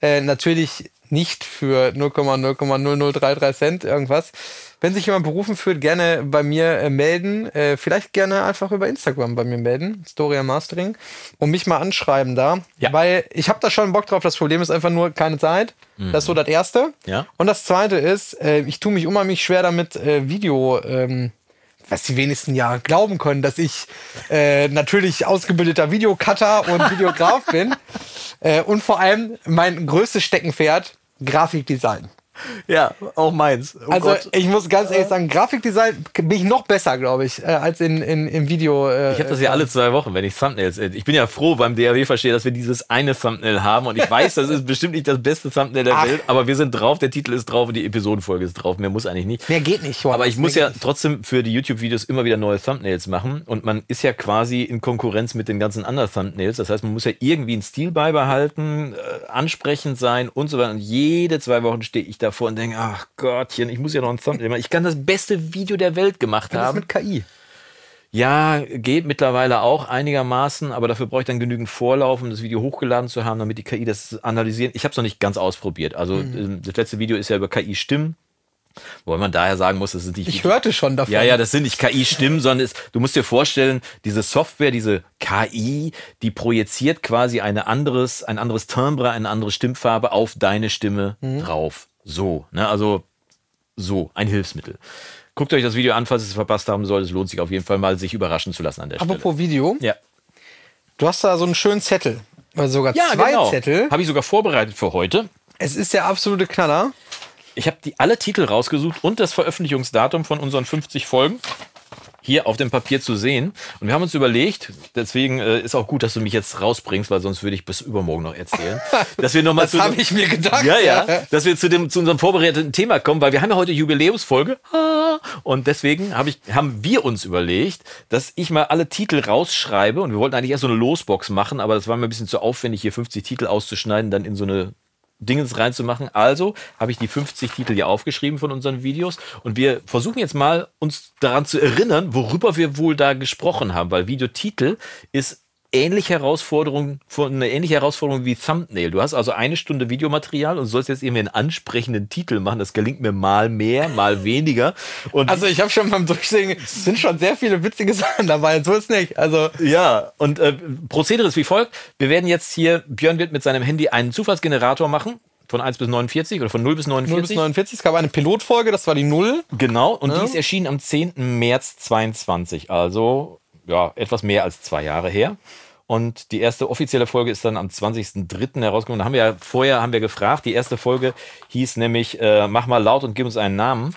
Äh, natürlich nicht für 0,0,0033 Cent irgendwas. Wenn sich jemand berufen fühlt, gerne bei mir äh, melden. Äh, vielleicht gerne einfach über Instagram bei mir melden, Storia Mastering, und mich mal anschreiben da. Ja. Weil ich habe da schon Bock drauf. Das Problem ist einfach nur keine Zeit. Das ist so das Erste. Ja. Und das Zweite ist, äh, ich tue mich unheimlich schwer damit, äh, Video, ähm, was die wenigsten ja glauben können, dass ich äh, natürlich ausgebildeter Videocutter und Videograf bin. Äh, und vor allem mein größtes Steckenpferd, Grafikdesign. Ja, auch meins. Oh also Gott. ich muss ganz ehrlich sagen, Grafikdesign bin ich noch besser, glaube ich, äh, als in, in, im Video. Äh, Ich habe das ja alle zwei Wochen, wenn ich Thumbnails. Ich bin ja froh beim DAW verstehe, dass wir dieses eine Thumbnail haben und ich weiß, das ist bestimmt nicht das beste Thumbnail der Ach. Welt, aber wir sind drauf, der Titel ist drauf und die Episodenfolge ist drauf. Mehr muss eigentlich nicht. Mehr geht nicht. Johannes, Aber ich muss mehr ja trotzdem für die YouTube-Videos immer wieder neue Thumbnails machen und man ist ja quasi in Konkurrenz mit den ganzen anderen Thumbnails. Das heißt, man muss ja irgendwie einen Stil beibehalten, äh, ansprechend sein und so weiter. Und jede zwei Wochen stehe ich davor und denke, ach Gottchen, ich muss ja noch ein Thumbnail machen. Ich kann das beste Video der Welt gemacht ist haben. mit KI? Ja, geht mittlerweile auch einigermaßen, aber dafür brauche ich dann genügend Vorlauf, um das Video hochgeladen zu haben, damit die KI das analysieren. Ich habe es noch nicht ganz ausprobiert. Also Mhm. das letzte Video ist ja über KI-Stimmen, wobei man daher sagen muss, das ist nicht Ich hörte schon davon. ja, ja, das sind nicht KI-Stimmen, sondern es, du musst dir vorstellen, diese Software, diese KI, die projiziert quasi eine anderes, ein anderes Timbre, eine andere Stimmfarbe auf deine Stimme Mhm. drauf. So, ne, also so, ein Hilfsmittel. Guckt euch das Video an, falls ihr es verpasst haben sollt. Es lohnt sich auf jeden Fall mal, sich überraschen zu lassen an der Stelle. Apropos Video, Ja, du hast da so einen schönen Zettel. Also sogar ja zwei genau. Zettel. Habe ich sogar vorbereitet für heute. Es ist der absolute Knaller. Ich habe die alle Titel rausgesucht und das Veröffentlichungsdatum von unseren 50 Folgen hier auf dem Papier zu sehen. Und wir haben uns überlegt, deswegen äh, ist auch gut, dass du mich jetzt rausbringst, weil sonst würde ich bis übermorgen noch erzählen, dass wir nochmal Das zu habe ich mir gedacht. ja, ja, dass wir zu dem zu unserem vorbereiteten Thema kommen, weil wir haben ja heute Jubiläumsfolge Ah. und deswegen hab ich haben wir uns überlegt, dass ich mal alle Titel rausschreibe und wir wollten eigentlich erst so eine Losbox machen, aber das war mir ein bisschen zu aufwendig hier 50 Titel auszuschneiden, dann in so eine Dingens reinzumachen. Also habe ich die 50 Titel hier aufgeschrieben von unseren Videos und wir versuchen jetzt mal uns daran zu erinnern, worüber wir wohl da gesprochen haben, weil Videotitel ist ähnliche Herausforderung, eine ähnliche Herausforderung wie Thumbnail. Du hast also eine Stunde Videomaterial und sollst jetzt irgendwie einen ansprechenden Titel machen. Das gelingt mir mal mehr, mal weniger. Und Also ich habe schon beim Durchsehen, es sind schon sehr viele witzige Sachen dabei. So ist nicht. Also Ja, und äh, Prozedere ist wie folgt. Wir werden jetzt hier, Björn wird mit seinem Handy einen Zufallsgenerator machen. Von 1 bis 49 oder von 0 bis 49. 0 bis 49. Es gab eine Pilotfolge, das war die Null. Genau, und Ja. die ist erschienen am 10. März 22, also ja, etwas mehr als zwei Jahre her. Und die erste offizielle Folge ist dann am 20.03. herausgekommen. Da haben wir ja vorher haben wir gefragt. Die erste Folge hieß nämlich äh, Mach mal laut und gib uns einen Namen.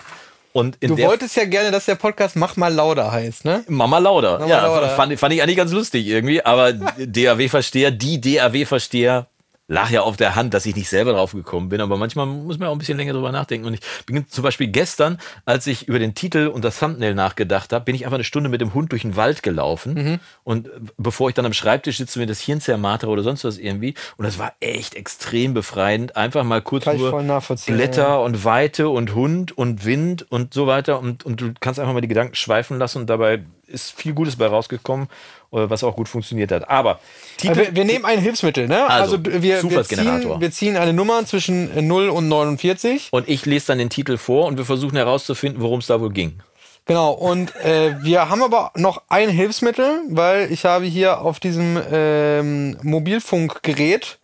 Und Du wolltest ja gerne, dass der Podcast Mach mal lauter heißt, ne? Mama Lauder. Mama ja, Lauder. Fand, fand ich eigentlich ganz lustig irgendwie. Aber DAW-Versteher, die DAW-Versteher lag ja auf der Hand, dass ich nicht selber drauf gekommen bin. Aber manchmal muss man auch ein bisschen länger drüber nachdenken. Und ich bin zum Beispiel gestern, als ich über den Titel und das Thumbnail nachgedacht habe, bin ich einfach eine Stunde mit dem Hund durch den Wald gelaufen. Mhm. Und bevor ich dann am Schreibtisch sitze, mir das Hirn zermartere oder sonst was irgendwie. Und das war echt extrem befreiend. Einfach mal kurz Kann nur Blätter und Weite und Hund und Wind und so weiter. Und, und du kannst einfach mal die Gedanken schweifen lassen und dabei ist viel Gutes bei rausgekommen, äh, was auch gut funktioniert hat. Aber Titel, Wir, wir nehmen ein Hilfsmittel, ne? Also, d- wir, wir, ziehen, wir ziehen eine Nummer zwischen 0 und 49. und ich lese dann den Titel vor und wir versuchen herauszufinden, worum es da wohl ging. Genau, und äh, wir haben aber noch ein Hilfsmittel, weil ich habe hier auf diesem ähm, Mobilfunkgerät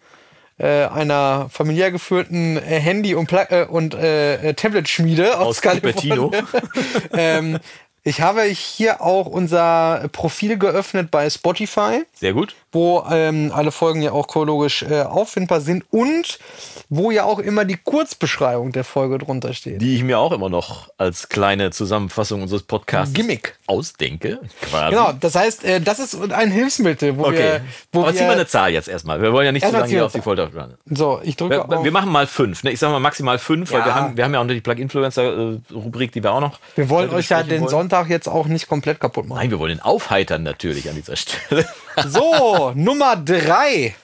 äh, einer familiär geführten äh, Handy- und, Pla äh, und äh, äh, Tablet-Schmiede aus, Aus. Kalifornien. ähm, ich habe hier auch unser Profil geöffnet bei Spotify Sehr gut. wo ähm, alle Folgen ja auch chronologisch äh, auffindbar sind und wo ja auch immer die Kurzbeschreibung der Folge drunter steht. Die ich mir auch immer noch als kleine Zusammenfassung unseres Podcasts Gimmick. ausdenke. Quasi. Genau, das heißt, äh, das ist ein Hilfsmittel, wo Okay. wir, wo Aber wir, zieh mal eine Zahl jetzt erstmal. Wir wollen ja nicht so Erstmal lange hier auf die. Folter spannen. so, ich drücke Wir, auf. wir machen mal fünf. Ne? Ich sag mal maximal fünf, weil Ja. wir haben, wir haben ja auch noch die Plug-Influencer-Rubrik, die wir auch noch. wir wollen euch ja den wollen. Sonntag jetzt auch nicht komplett kaputt machen. Nein, wir wollen ihn aufheitern natürlich an dieser Stelle. So, Nummer drei.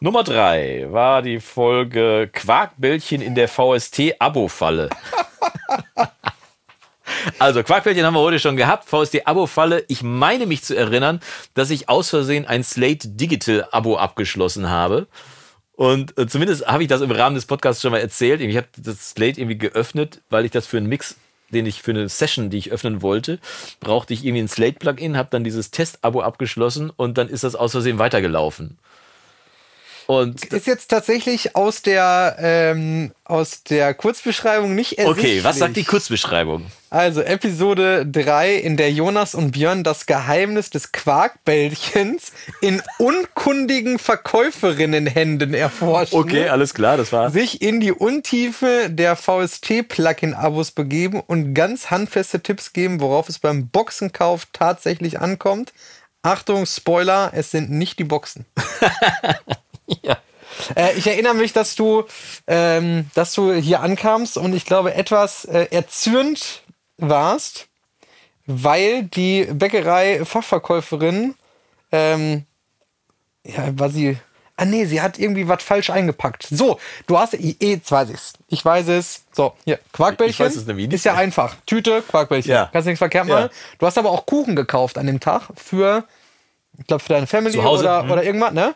Nummer drei war die Folge Quarkbällchen in der VST-Abo-Falle. Also, Quarkbällchen haben wir heute schon gehabt. VST-Abo-Falle. Ich meine mich zu erinnern, dass ich aus Versehen ein Slate Digital-Abo abgeschlossen habe. Und äh, zumindest habe ich das im Rahmen des Podcasts schon mal erzählt. Ich habe das Slate irgendwie geöffnet, weil ich das für einen Mix, den ich für eine Session, die ich öffnen wollte, brauchte ich irgendwie ein Slate-Plugin, habe dann dieses Test-Abo abgeschlossen und dann ist das aus Versehen weitergelaufen. Und Ist jetzt tatsächlich aus der, ähm, aus der Kurzbeschreibung nicht ersichtlich. okay, was sagt die Kurzbeschreibung? Also Episode 3, in der Jonas und Björn das Geheimnis des Quarkbällchens in unkundigen Verkäuferinnenhänden erforschen. Okay, alles klar, das war. Sich in die Untiefe der VST-Plugin-Abos begeben und ganz handfeste Tipps geben, worauf es beim Boxenkauf tatsächlich ankommt. Achtung, Spoiler, es sind nicht die Boxen. Ja. Äh, ich erinnere mich, dass du, ähm, dass du hier ankamst und ich glaube etwas äh, erzürnt warst, weil die Bäckerei-Fachverkäuferin, ähm, ja, war sie, ah nee, sie hat irgendwie was falsch eingepackt. So, du hast, eh, jetzt weiß ich's. Ich weiß es. So, hier, Quarkbällchen. Ich weiß es nämlich nicht. Ist ja einfach. Tüte, Quarkbällchen. Ja. Kannst nichts verkehrt Ja. machen. Du hast aber auch Kuchen gekauft an dem Tag für, ich glaube, für deine Family oder, mhm. oder irgendwas, ne?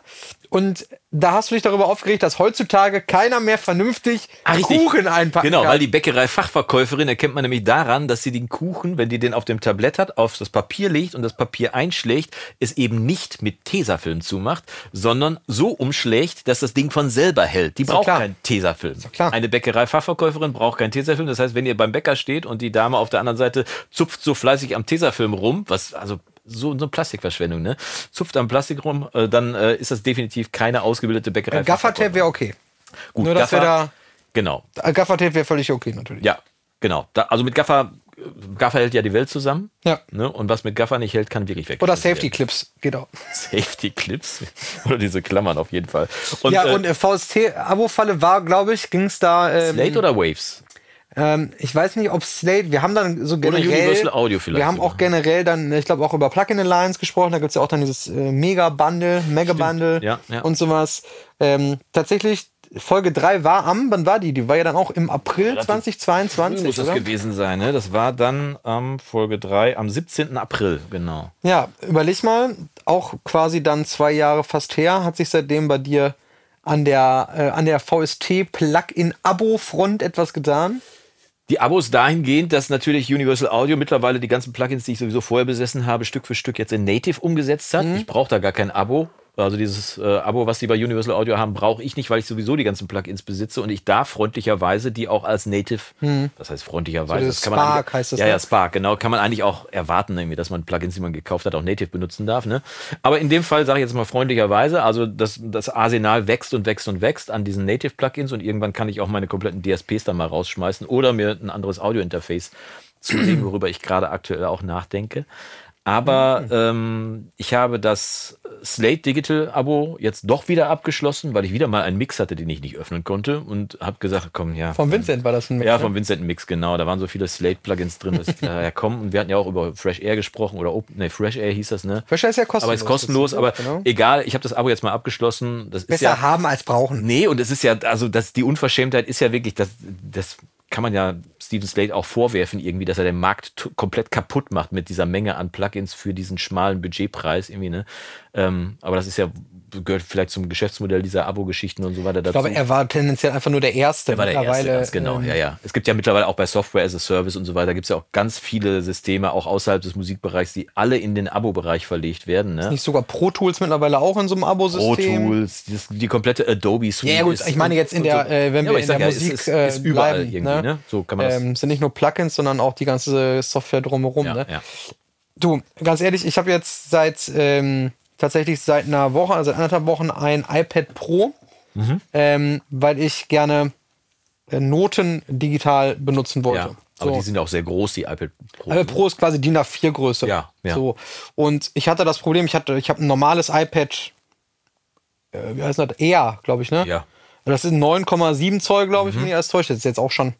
Und da hast du dich darüber aufgeregt, dass heutzutage keiner mehr vernünftig Ah, richtig. Kuchen einpacken Genau, kann. weil die Bäckerei-Fachverkäuferin erkennt man nämlich daran, dass sie den Kuchen, wenn die den auf dem Tablett hat, auf das Papier legt und das Papier einschlägt, es eben nicht mit Tesafilm zumacht, sondern so umschlägt, dass das Ding von selber hält. Die braucht keinen Tesafilm. Eine Bäckerei-Fachverkäuferin braucht keinen Tesafilm. Das heißt, wenn ihr beim Bäcker steht und die Dame auf der anderen Seite zupft so fleißig am Tesafilm rum, was also so, so Plastikverschwendung, ne? Zupft am Plastik rum, äh, dann äh, ist das definitiv keine ausgebildete Bäckerei. Gaffertape wäre okay. Gut, Nur, dass wir da. Genau. äh, Gaffertape wäre völlig okay, natürlich. Ja, genau. Da, also mit Gaffer, Gaffer hält ja die Welt zusammen. Ja. Ne? Und was mit Gaffer nicht hält, kann wirklich weg. Oder Safety Clips, geht auch. Safety Clips. Oder diese Klammern auf jeden Fall. Und, ja, äh, und äh, VST-Abo-Falle war, glaube ich, ging es da. Ähm, Slate oder Waves? Ähm, ich weiß nicht, ob Slate, wir haben dann so generell. Universal Audio vielleicht Wir haben sogar. auch generell dann, ich glaube, auch über Plugin Alliance gesprochen. Da gibt es ja auch dann dieses äh, Mega-Bundle, Mega-Bundle Ja, ja. und sowas. Ähm, tatsächlich, Folge 3 war am, wann war die? Die war ja dann auch im April Relativ 2022, muss das oder? gewesen sein, ne? Das war dann am Folge 3, am 17. April, genau. Ja, überleg mal, auch quasi dann zwei Jahre fast her, hat sich seitdem bei dir an der, äh, an der VST-Plugin-Abo-Front etwas getan? Die Abos dahingehend, dass natürlich Universal Audio mittlerweile die ganzen Plugins, die ich sowieso vorher besessen habe, Stück für Stück jetzt in Native umgesetzt hat. Ich brauche da gar kein Abo. Also dieses äh, Abo, was die bei Universal Audio haben, brauche ich nicht, weil ich sowieso die ganzen Plugins besitze und ich darf freundlicherweise die auch als Native, das heißt freundlicherweise, So Spark heißt das, Ja, ne? ja, Spark, genau, kann man eigentlich auch erwarten, irgendwie, dass man Plugins, die man gekauft hat, auch Native benutzen darf. Ne? Aber in dem Fall sage ich jetzt mal freundlicherweise, also das, das Arsenal wächst und wächst und wächst an diesen Native-Plugins und irgendwann kann ich auch meine kompletten DSPs dann mal rausschmeißen oder mir ein anderes Audio-Interface zulegen, worüber ich gerade aktuell auch nachdenke. Aber ähm, ich habe das Slate Digital Abo jetzt doch wieder abgeschlossen, weil ich wieder mal einen Mix hatte, den ich nicht öffnen konnte und habe gesagt, komm, ja. Vom Vincent war das ein Mix, Ja, ne? vom Vincent Mix, genau. Da waren so viele Slate-Plugins drin, dass ich dachte, ja komm, und wir hatten ja auch über Fresh Air gesprochen oder Open, nee, Fresh Air hieß das, ne? Fresh Air ist ja kostenlos. Aber ist kostenlos, aber Genau. egal, ich habe das Abo jetzt mal abgeschlossen. Das Besser ja, haben als brauchen. Nee, und es ist ja, also das, die Unverschämtheit ist ja wirklich, das, das kann man ja Steven Slate auch vorwerfen, irgendwie, dass er den Markt komplett kaputt macht mit dieser Menge an Plugins für diesen schmalen Budgetpreis, irgendwie, ne? Ähm, aber das ist ja, gehört vielleicht zum Geschäftsmodell dieser Abo-Geschichten und so weiter dazu. Ich glaube, er war tendenziell einfach nur der Erste. Der war der Erste, Mittlerweile, ganz genau. ähm, ja, ja. Es gibt ja mittlerweile auch bei Software as a Service und so weiter, gibt es ja auch ganz viele Systeme, auch außerhalb des Musikbereichs, die alle in den Abo-Bereich verlegt werden. Ne? Nicht sogar Pro Tools mittlerweile auch in so einem Pro Abo-System. Tools, das, die komplette Adobe Suite. Ja, gut, ist- ich meine jetzt in der, so. äh, wenn Ja, wir in sag der ja, Musik ist, äh, ist überall bleiben, irgendwie, ne? ne? So kann man das. Ähm, sind nicht nur Plugins, sondern auch die ganze Software drumherum. ja, ne? ja. Du, ganz ehrlich, ich habe jetzt seit ähm, tatsächlich seit einer Woche, also anderthalb Wochen ein iPad Pro, Mhm. ähm, weil ich gerne äh, Noten digital benutzen wollte. ja. Aber So. die sind auch sehr groß, die iPad Pro. iPad Pro ist quasi DIN A4 Größe. Ja, ja. So. Und ich hatte das Problem, ich hatte, ich habe ein normales iPad, äh, wie heißt das? Air, glaube ich, ne? Ja. Das ist 9,7 Zoll, glaube ich, Mhm. wenn ich alles täusche. Das ist jetzt auch schon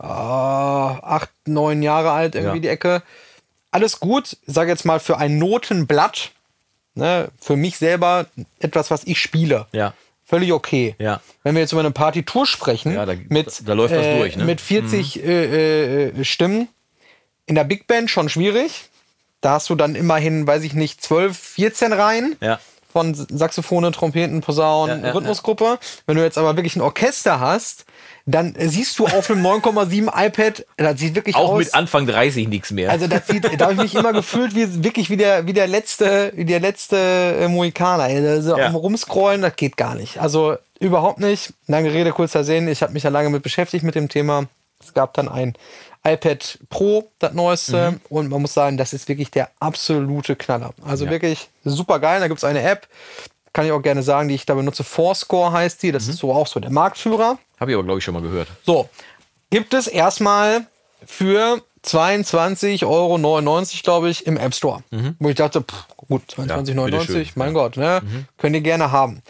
äh, acht, neun Jahre alt, irgendwie Ja. die Ecke. Alles gut, ich sage jetzt mal für ein Notenblatt, ne, für mich selber etwas, was ich spiele. Ja. Völlig okay. Ja. Wenn wir jetzt über eine Partitur sprechen, Ja, da- mit, da läuft was äh, durch, ne? mit 40 äh, äh, Stimmen, in der Big Band schon schwierig. Da hast du dann immerhin, weiß ich nicht, 12, 14 Reihen Ja. von Saxophone, Trompeten, Posaunen, Ja, ja, Rhythmusgruppe. Wenn du jetzt aber wirklich ein Orchester hast, dann siehst du auf einem 9,7 iPad, das sieht wirklich Auch aus. mit Anfang 30 nichts mehr. Also das sieht, da habe ich mich immer gefühlt wie wirklich wie der, wie der letzte, wie der letzte äh, Mohikaner. Also Ja. rumscrollen, das geht gar nicht. Also überhaupt nicht. Lange Rede, kurzer Sinn. Ich habe mich ja lange mit beschäftigt mit dem Thema. Es gab dann ein iPad Pro, das neueste. Mhm. Und man muss sagen, das ist wirklich der absolute Knaller. Also Ja. wirklich super geil. Da gibt es eine App, kann ich auch gerne sagen, die ich da benutze. Fourscore heißt die. Mhm. Das ist so auch so der Marktführer. Habe ich aber, glaube ich, schon mal gehört. So, gibt es erstmal für 22,99 Euro, glaube ich, im App Store. Wo ich dachte, pff, gut, 22,99, Mhm. bitteschön, mein ja. Mhm. Gott, ne? könnt ihr gerne haben.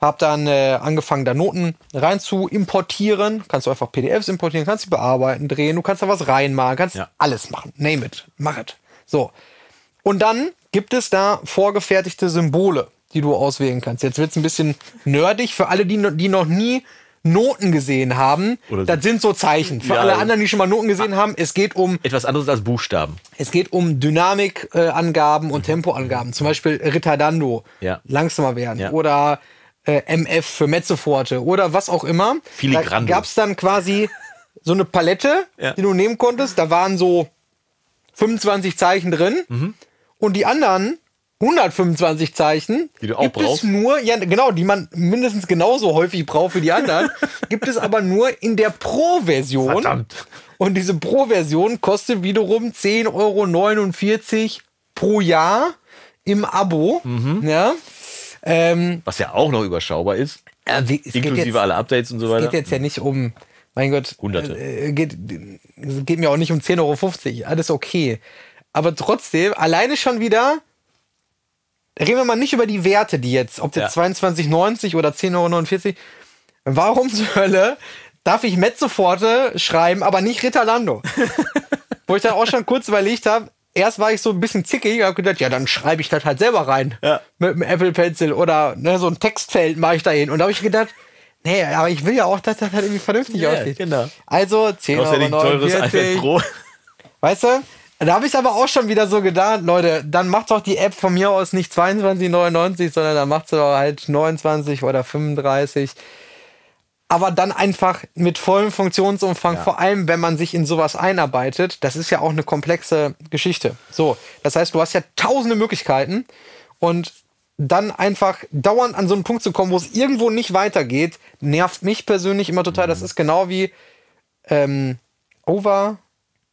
Hab dann äh, angefangen, da Noten rein zu importieren. Kannst du einfach PDFs importieren, kannst sie bearbeiten, drehen, du kannst da was reinmachen, kannst Ja. alles machen. Name it, mach it. So. Und dann gibt es da vorgefertigte Symbole, die du auswählen kannst. Jetzt wird es ein bisschen nerdig für alle, die, die noch nie Noten gesehen haben. Oder das sind so Zeichen. Für Ja. alle anderen, die schon mal Noten gesehen haben, es geht um, Etwas anderes als Buchstaben. es geht um Dynamikangaben und Tempoangaben. Zum Beispiel Ritardando, Ja. langsamer werden. Ja. Oder äh, MF für Mezzoforte oder was auch immer. Da Filigrando. gab es dann quasi so eine Palette, Ja. die du nehmen konntest. Da waren so 25 Zeichen drin. Mhm. Und die anderen 125 Zeichen Die du auch gibt brauchst. es nur, ja genau, die man mindestens genauso häufig braucht wie die anderen, gibt es aber nur in der Pro-Version. Verdammt. Und diese Pro-Version kostet wiederum 10,49 Euro pro Jahr im Abo. Mhm. Ja. Ähm, Was ja auch noch überschaubar ist. Äh, wie, es geht Inklusive jetzt, alle Updates und so es weiter. geht jetzt ja nicht um, mein Gott, Hunderte. Äh, geht, es geht mir auch nicht um 10,50 Euro, alles okay. Aber trotzdem, alleine schon wieder, reden wir mal nicht über die Werte, die jetzt, ob jetzt Ja. 22,90 oder 10,49 Euro, warum zur Hölle darf ich Mezzoforte schreiben, aber nicht Ritterlando? Wo ich dann auch schon kurz überlegt habe, erst war ich so ein bisschen zickig, habe gedacht, ja, dann schreibe ich das halt selber rein. Ja. Mit dem Apple Pencil oder ne, so ein Textfeld mache ich da hin. Und da habe ich gedacht, nee, aber ich will ja auch, dass das halt irgendwie vernünftig Ja, aussieht. genau. Also 10 Brauchst ja nicht ein teures iPad Euro. Pro. Weißt du? Da habe ich aber auch schon wieder so gedacht, Leute, dann macht doch die App von mir aus nicht 22,99, sondern dann macht sie doch halt 29 oder 35. Aber dann einfach mit vollem Funktionsumfang, vor allem wenn man sich in sowas einarbeitet, das ist ja auch eine komplexe Geschichte. So, das heißt, du hast ja tausende Möglichkeiten und dann einfach dauernd an so einen Punkt zu kommen, wo es irgendwo nicht weitergeht, nervt mich persönlich immer total. Das ist genau wie ähm, Over,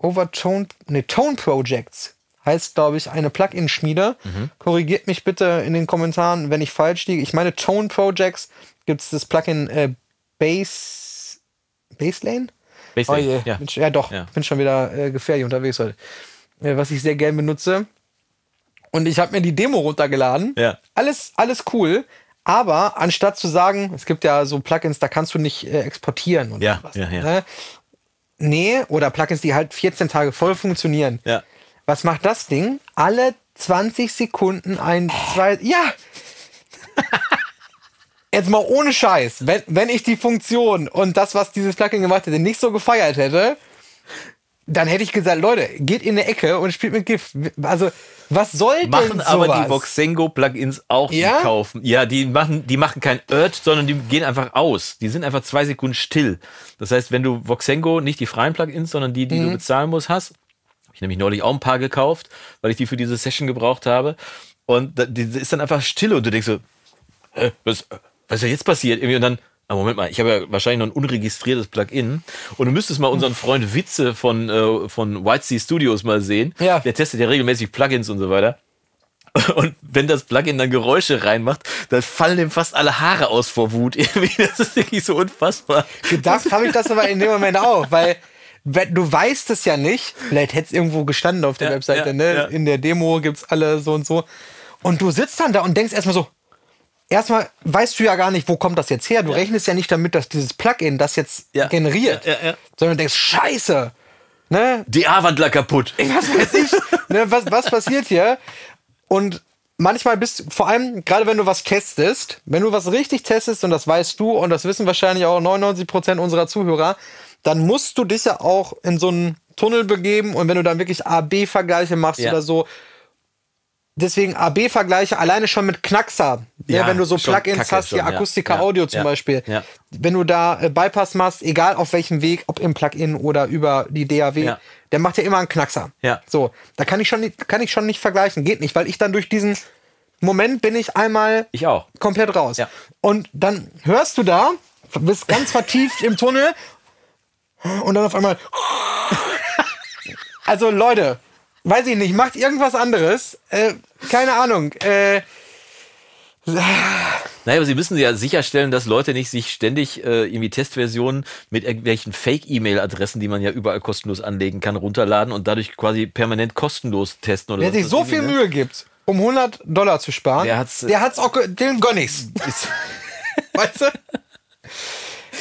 Overtone, ne, Tone Projects heißt, glaube ich, eine Plugin-Schmiede. Korrigiert mich bitte in den Kommentaren, wenn ich falsch liege. Ich meine, Tone Projects gibt es das Plugin äh, Bass, Basslane? Basslane, Oh je, ja. Bin, ja, doch, Ja. bin schon wieder äh, gefährlich unterwegs heute. Äh, was ich sehr gern benutze. Und ich habe mir die Demo runtergeladen. Ja. Alles, alles cool. Aber anstatt zu sagen, es gibt ja so Plugins, da kannst du nicht äh, exportieren oder Ja, was. ja, ja. Ne? Nee, oder Plugins, die halt 14 Tage voll funktionieren. Ja. Was macht das Ding? Alle 20 Sekunden ein, zwei. Ja! Jetzt mal ohne Scheiß. Wenn, wenn ich die Funktion und das, was dieses Plugin gemacht hätte, nicht so gefeiert hätte, dann hätte ich gesagt, Leute, geht in eine Ecke und spielt mit Gift. Also, was soll denn Machen aber die Voxengo-Plugins auch, Ja? die kaufen. Ja, die machen, die machen kein Ört, sondern die gehen einfach aus. Die sind einfach zwei Sekunden still. Das heißt, wenn du Voxengo, nicht die freien Plugins, sondern die, die Mhm. du bezahlen musst, hast, habe ich nämlich neulich auch ein paar gekauft, weil ich die für diese Session gebraucht habe. Und die ist dann einfach still und du denkst so, Hä, was, was ist denn jetzt passiert? Irgendwie und dann, ah, Moment mal, ich habe ja wahrscheinlich noch ein unregistriertes Plugin. Und du müsstest mal unseren Freund Witze von, äh, von White Sea Studios mal sehen. Ja. Der testet ja regelmäßig Plugins und so weiter. Und wenn das Plugin dann Geräusche reinmacht, dann fallen dem fast alle Haare aus vor Wut. Irgendwie, das ist wirklich so unfassbar. Gedacht habe ich das aber in dem Moment auch, weil du weißt es ja nicht. Vielleicht hätte es irgendwo gestanden auf der Ja, Webseite, ja, ne? ja. In der Demo gibt's alle so und so. Und du sitzt dann da und denkst erstmal so, erstmal weißt du ja gar nicht, wo kommt das jetzt her. Du rechnest ja nicht damit, dass dieses Plugin das jetzt Ja. generiert, Ja, ja, ja. sondern du denkst, scheiße. Ne? Die A-Wandler kaputt. was weiß ich, ne, was, was passiert hier? Und manchmal bist du, vor allem, gerade wenn du was testest, wenn du was richtig testest, und das weißt du, und das wissen wahrscheinlich auch 99% unserer Zuhörer, dann musst du dich ja auch in so einen Tunnel begeben und wenn du dann wirklich A-B-Vergleiche machst Ja. oder so, deswegen A-B-Vergleiche alleine schon mit Knackser. Ja, Ja, wenn du so Plugins hast, wie. Akustika Ja, Audio zum ja, Beispiel. Wenn du da äh, Bypass machst, egal auf welchem Weg, ob im Plugin oder über die DAW, der macht ja immer einen Knackser. Ja. So, da kann ich schon nicht, kann ich schon nicht vergleichen. Geht nicht, weil ich dann durch diesen Moment bin ich einmal Ich auch. komplett raus. Und dann hörst du da, bist ganz vertieft im Tunnel und dann auf einmal. Also Leute, weiß ich nicht, macht irgendwas anderes. Äh, keine Ahnung. Äh, Naja, aber sie müssen ja sicherstellen, dass Leute nicht sich ständig äh, irgendwie Testversionen mit irgendwelchen Fake-E-Mail-Adressen, die man ja überall kostenlos anlegen kann, runterladen und dadurch quasi permanent kostenlos testen oder wer sich so viel ne? Mühe gibt, um 100 Dollar zu sparen, Der hat's- der hat's auch, den gönn ich's. weißt du?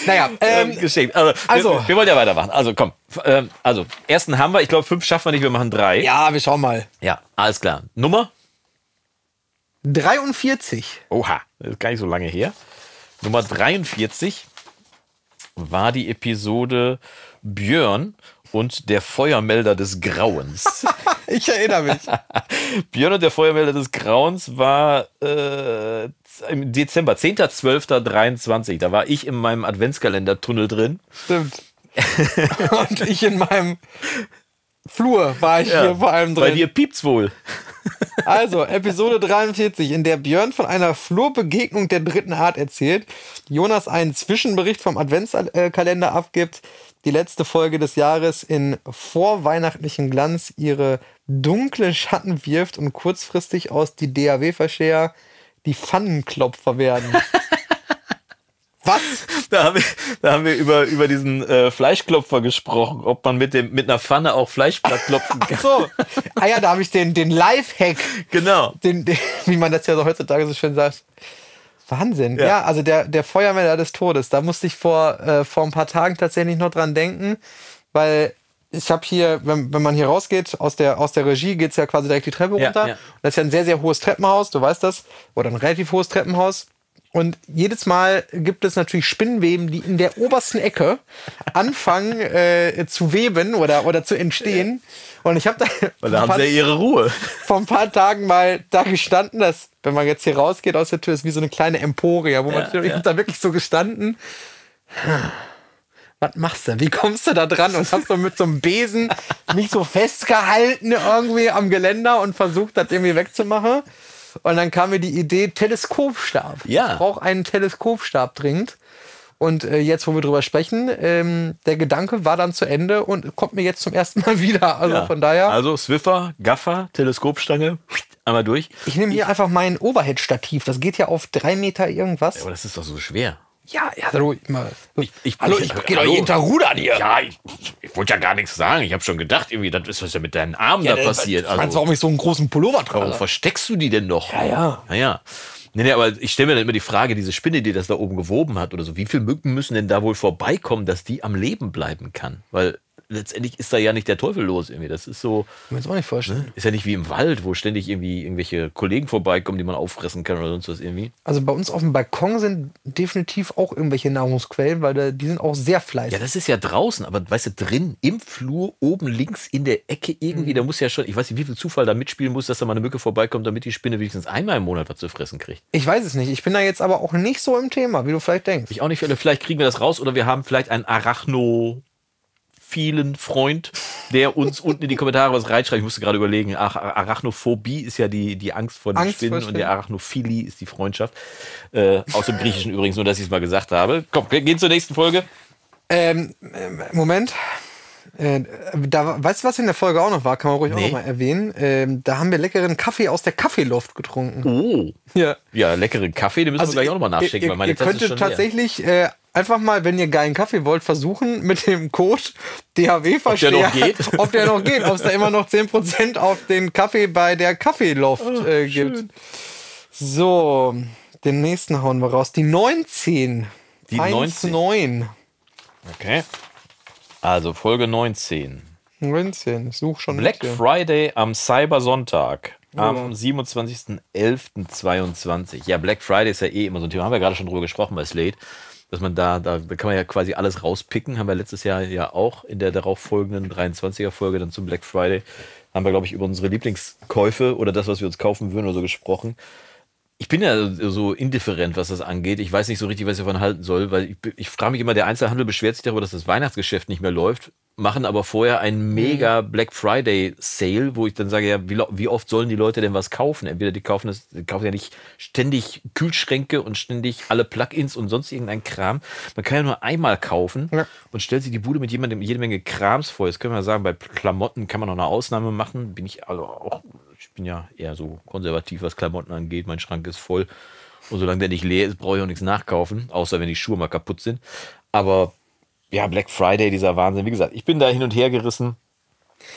Naja, Ähm, ähm, geschenkt. Also, also- wir, wir wollen ja weitermachen. Also komm. Ähm, also, ersten haben wir. Ich glaube, fünf schaffen wir nicht. Wir machen drei. ja, wir schauen mal. Ja, alles klar. Nummer? 43. Oha, das ist gar nicht so lange her. Nummer 43 war die Episode Björn und der Feuermelder des Grauens. Ich erinnere mich. Björn und der Feuermelder des Grauens war äh, im Dezember, 10.12.23. Da war ich in meinem Adventskalender-Tunnel drin. Stimmt. Und ich in meinem Flur war ich hier vor allem Bei drin. dir piept's wohl. Also, Episode 43, in der Björn von einer Flurbegegnung der dritten Art erzählt, Jonas einen Zwischenbericht vom Adventskalender abgibt, die letzte Folge des Jahres in vorweihnachtlichen Glanz ihre dunkle Schatten wirft und kurzfristig aus die DAW-Versteher die Pfannenklopfer werden. Was? Da haben wir, da haben wir über, über diesen äh, Fleischklopfer gesprochen, ob man mit, dem, mit einer Pfanne auch Fleischblatt klopfen kann. So. Ah ja, da habe ich den, den Live-Hack, Genau. den, den, wie man das ja so heutzutage so schön sagt. Wahnsinn. Ja, Ja. also der, der Feuermelder des Todes. Da musste ich vor, äh, vor ein paar Tagen tatsächlich noch dran denken, weil ich habe hier, wenn, wenn man hier rausgeht aus der, aus der Regie, geht's ja quasi direkt die Treppe Ja, runter. ja. Das ist ja ein sehr, sehr hohes Treppenhaus, du weißt das. Oder ein relativ hohes Treppenhaus. Und jedes Mal gibt es natürlich Spinnenweben, die in der obersten Ecke anfangen äh, zu weben oder, oder zu entstehen. Und ich habe da, Weil da haben sie ja ihre Ruhe. vor ein paar Tagen mal da gestanden, dass, wenn man jetzt hier rausgeht aus der Tür, ist wie so eine kleine Emporia, wo man Ja. Und ich ja. da wirklich so gestanden. Was machst du? Wie kommst du da dran? Und hab so mit so einem Besen mich so festgehalten irgendwie am Geländer und versucht, das irgendwie wegzumachen. Und dann kam mir die Idee, Teleskopstab. Ja. Ich brauche einen Teleskopstab dringend. Und äh, jetzt, wo wir drüber sprechen, ähm, der Gedanke war dann zu Ende und kommt mir jetzt zum ersten Mal wieder. Also Ja. von daher. Also Swiffer, Gaffer, Teleskopstange, einmal durch. Ich nehme hier einfach mein Overhead-Stativ. Das geht ja auf drei Meter irgendwas. Aber das ist doch so schwer. Ja, ja, hallo, ich mal. Ich- hallo, ich- ich, geh doch jeden Tag rudern hier. Ja, ich, ich wollte ja gar nichts sagen. Ich habe schon gedacht, irgendwie, das ist was ja mit deinen Armen da passiert. Ich meinst, Also, warum ich so einen großen Pullover warum trage? versteckst du die denn noch? Ja, ja. Naja. Nee, nee, aber ich stelle mir dann immer die Frage, diese Spinne, die das da oben gewoben hat oder so, wie viele Mücken müssen denn da wohl vorbeikommen, dass die am Leben bleiben kann? Weil letztendlich ist da ja nicht der Teufel los irgendwie. Das ist so, Ich kann mir das auch nicht vorstellen. ist ja nicht wie im Wald, wo ständig irgendwie irgendwelche Kollegen vorbeikommen, die man auffressen kann oder sonst was irgendwie. Also bei uns auf dem Balkon sind definitiv auch irgendwelche Nahrungsquellen, weil da, die sind auch sehr fleißig. Ja, das ist ja draußen, aber weißt du, drin im Flur, oben links in der Ecke irgendwie, da muss ja schon, ich weiß nicht, wie viel Zufall da mitspielen muss, dass da mal eine Mücke vorbeikommt, damit die Spinne wenigstens einmal im Monat was zu fressen kriegt. ich weiß es nicht. Ich bin da jetzt aber auch nicht so im Thema, wie du vielleicht denkst. Ich auch nicht, vielleicht kriegen wir das raus oder wir haben vielleicht einen Arachno vielen Freund, der uns unten in die Kommentare was reinschreibt. Ich musste gerade überlegen, Ach, Arachnophobie ist ja die, die Angst vor den Spinnen und die Arachnophilie ist die Freundschaft. Äh, aus dem Griechischen übrigens, nur dass ich es mal gesagt habe. Komm, gehen zur nächsten Folge. Ähm, ähm, Moment. Äh, da, weißt du, was in der Folge auch noch war? Kann man ruhig auch Nee. noch mal erwähnen. Ähm, da haben wir leckeren Kaffee aus der Kaffeeluft getrunken. Oh. Ja. Ja, leckeren Kaffee, den müssen wir gleich auch nochmal nachschicken, Also Ihr, ihr leer. tatsächlich äh, einfach mal, wenn ihr geilen Kaffee wollt, versuchen mit dem Code DHW versteher noch geht. ob der noch geht, ob es da immer noch 10% auf den Kaffee bei der Kaffeeloft Oh, äh, gibt. So, den nächsten hauen wir raus. Die 19. Die 19. 9. Okay. Also Folge 19. 19. Ich suche schon. Black. Friday am Cybersonntag. Am 27.11.22. Ja, Black Friday ist ja eh immer so ein Thema. Haben wir gerade schon drüber gesprochen bei Slate. Dass man da, da, da kann man ja quasi alles rauspicken. Haben wir letztes Jahr ja auch in der darauf folgenden 23er Folge dann zum Black Friday. Haben wir, glaube ich, über unsere Lieblingskäufe oder das, was wir uns kaufen würden oder so gesprochen. Ich bin ja so indifferent, was das angeht. Ich weiß nicht so richtig, was ich davon halten soll, weil ich, ich frage mich immer, der Einzelhandel beschwert sich darüber, dass das Weihnachtsgeschäft nicht mehr läuft, machen aber vorher einen mega Black Friday Sale, wo ich dann sage, ja, wie, wie oft sollen die Leute denn was kaufen? Entweder die kaufen das, die kaufen ja nicht ständig Kühlschränke und ständig alle Plugins und sonst irgendein Kram. Man kann ja nur einmal kaufen Ja. und stellt sich die Bude mit jemandem jede Menge Krams vor. Jetzt können wir sagen, bei Klamotten kann man noch eine Ausnahme machen. Bin ich also auch, ich bin ja eher so konservativ, was Klamotten angeht. Mein Schrank ist voll. Und solange der nicht leer ist, brauche ich auch nichts nachkaufen, außer wenn die Schuhe mal kaputt sind. Aber ja, Black Friday, dieser Wahnsinn. Wie gesagt, ich bin da hin und her gerissen.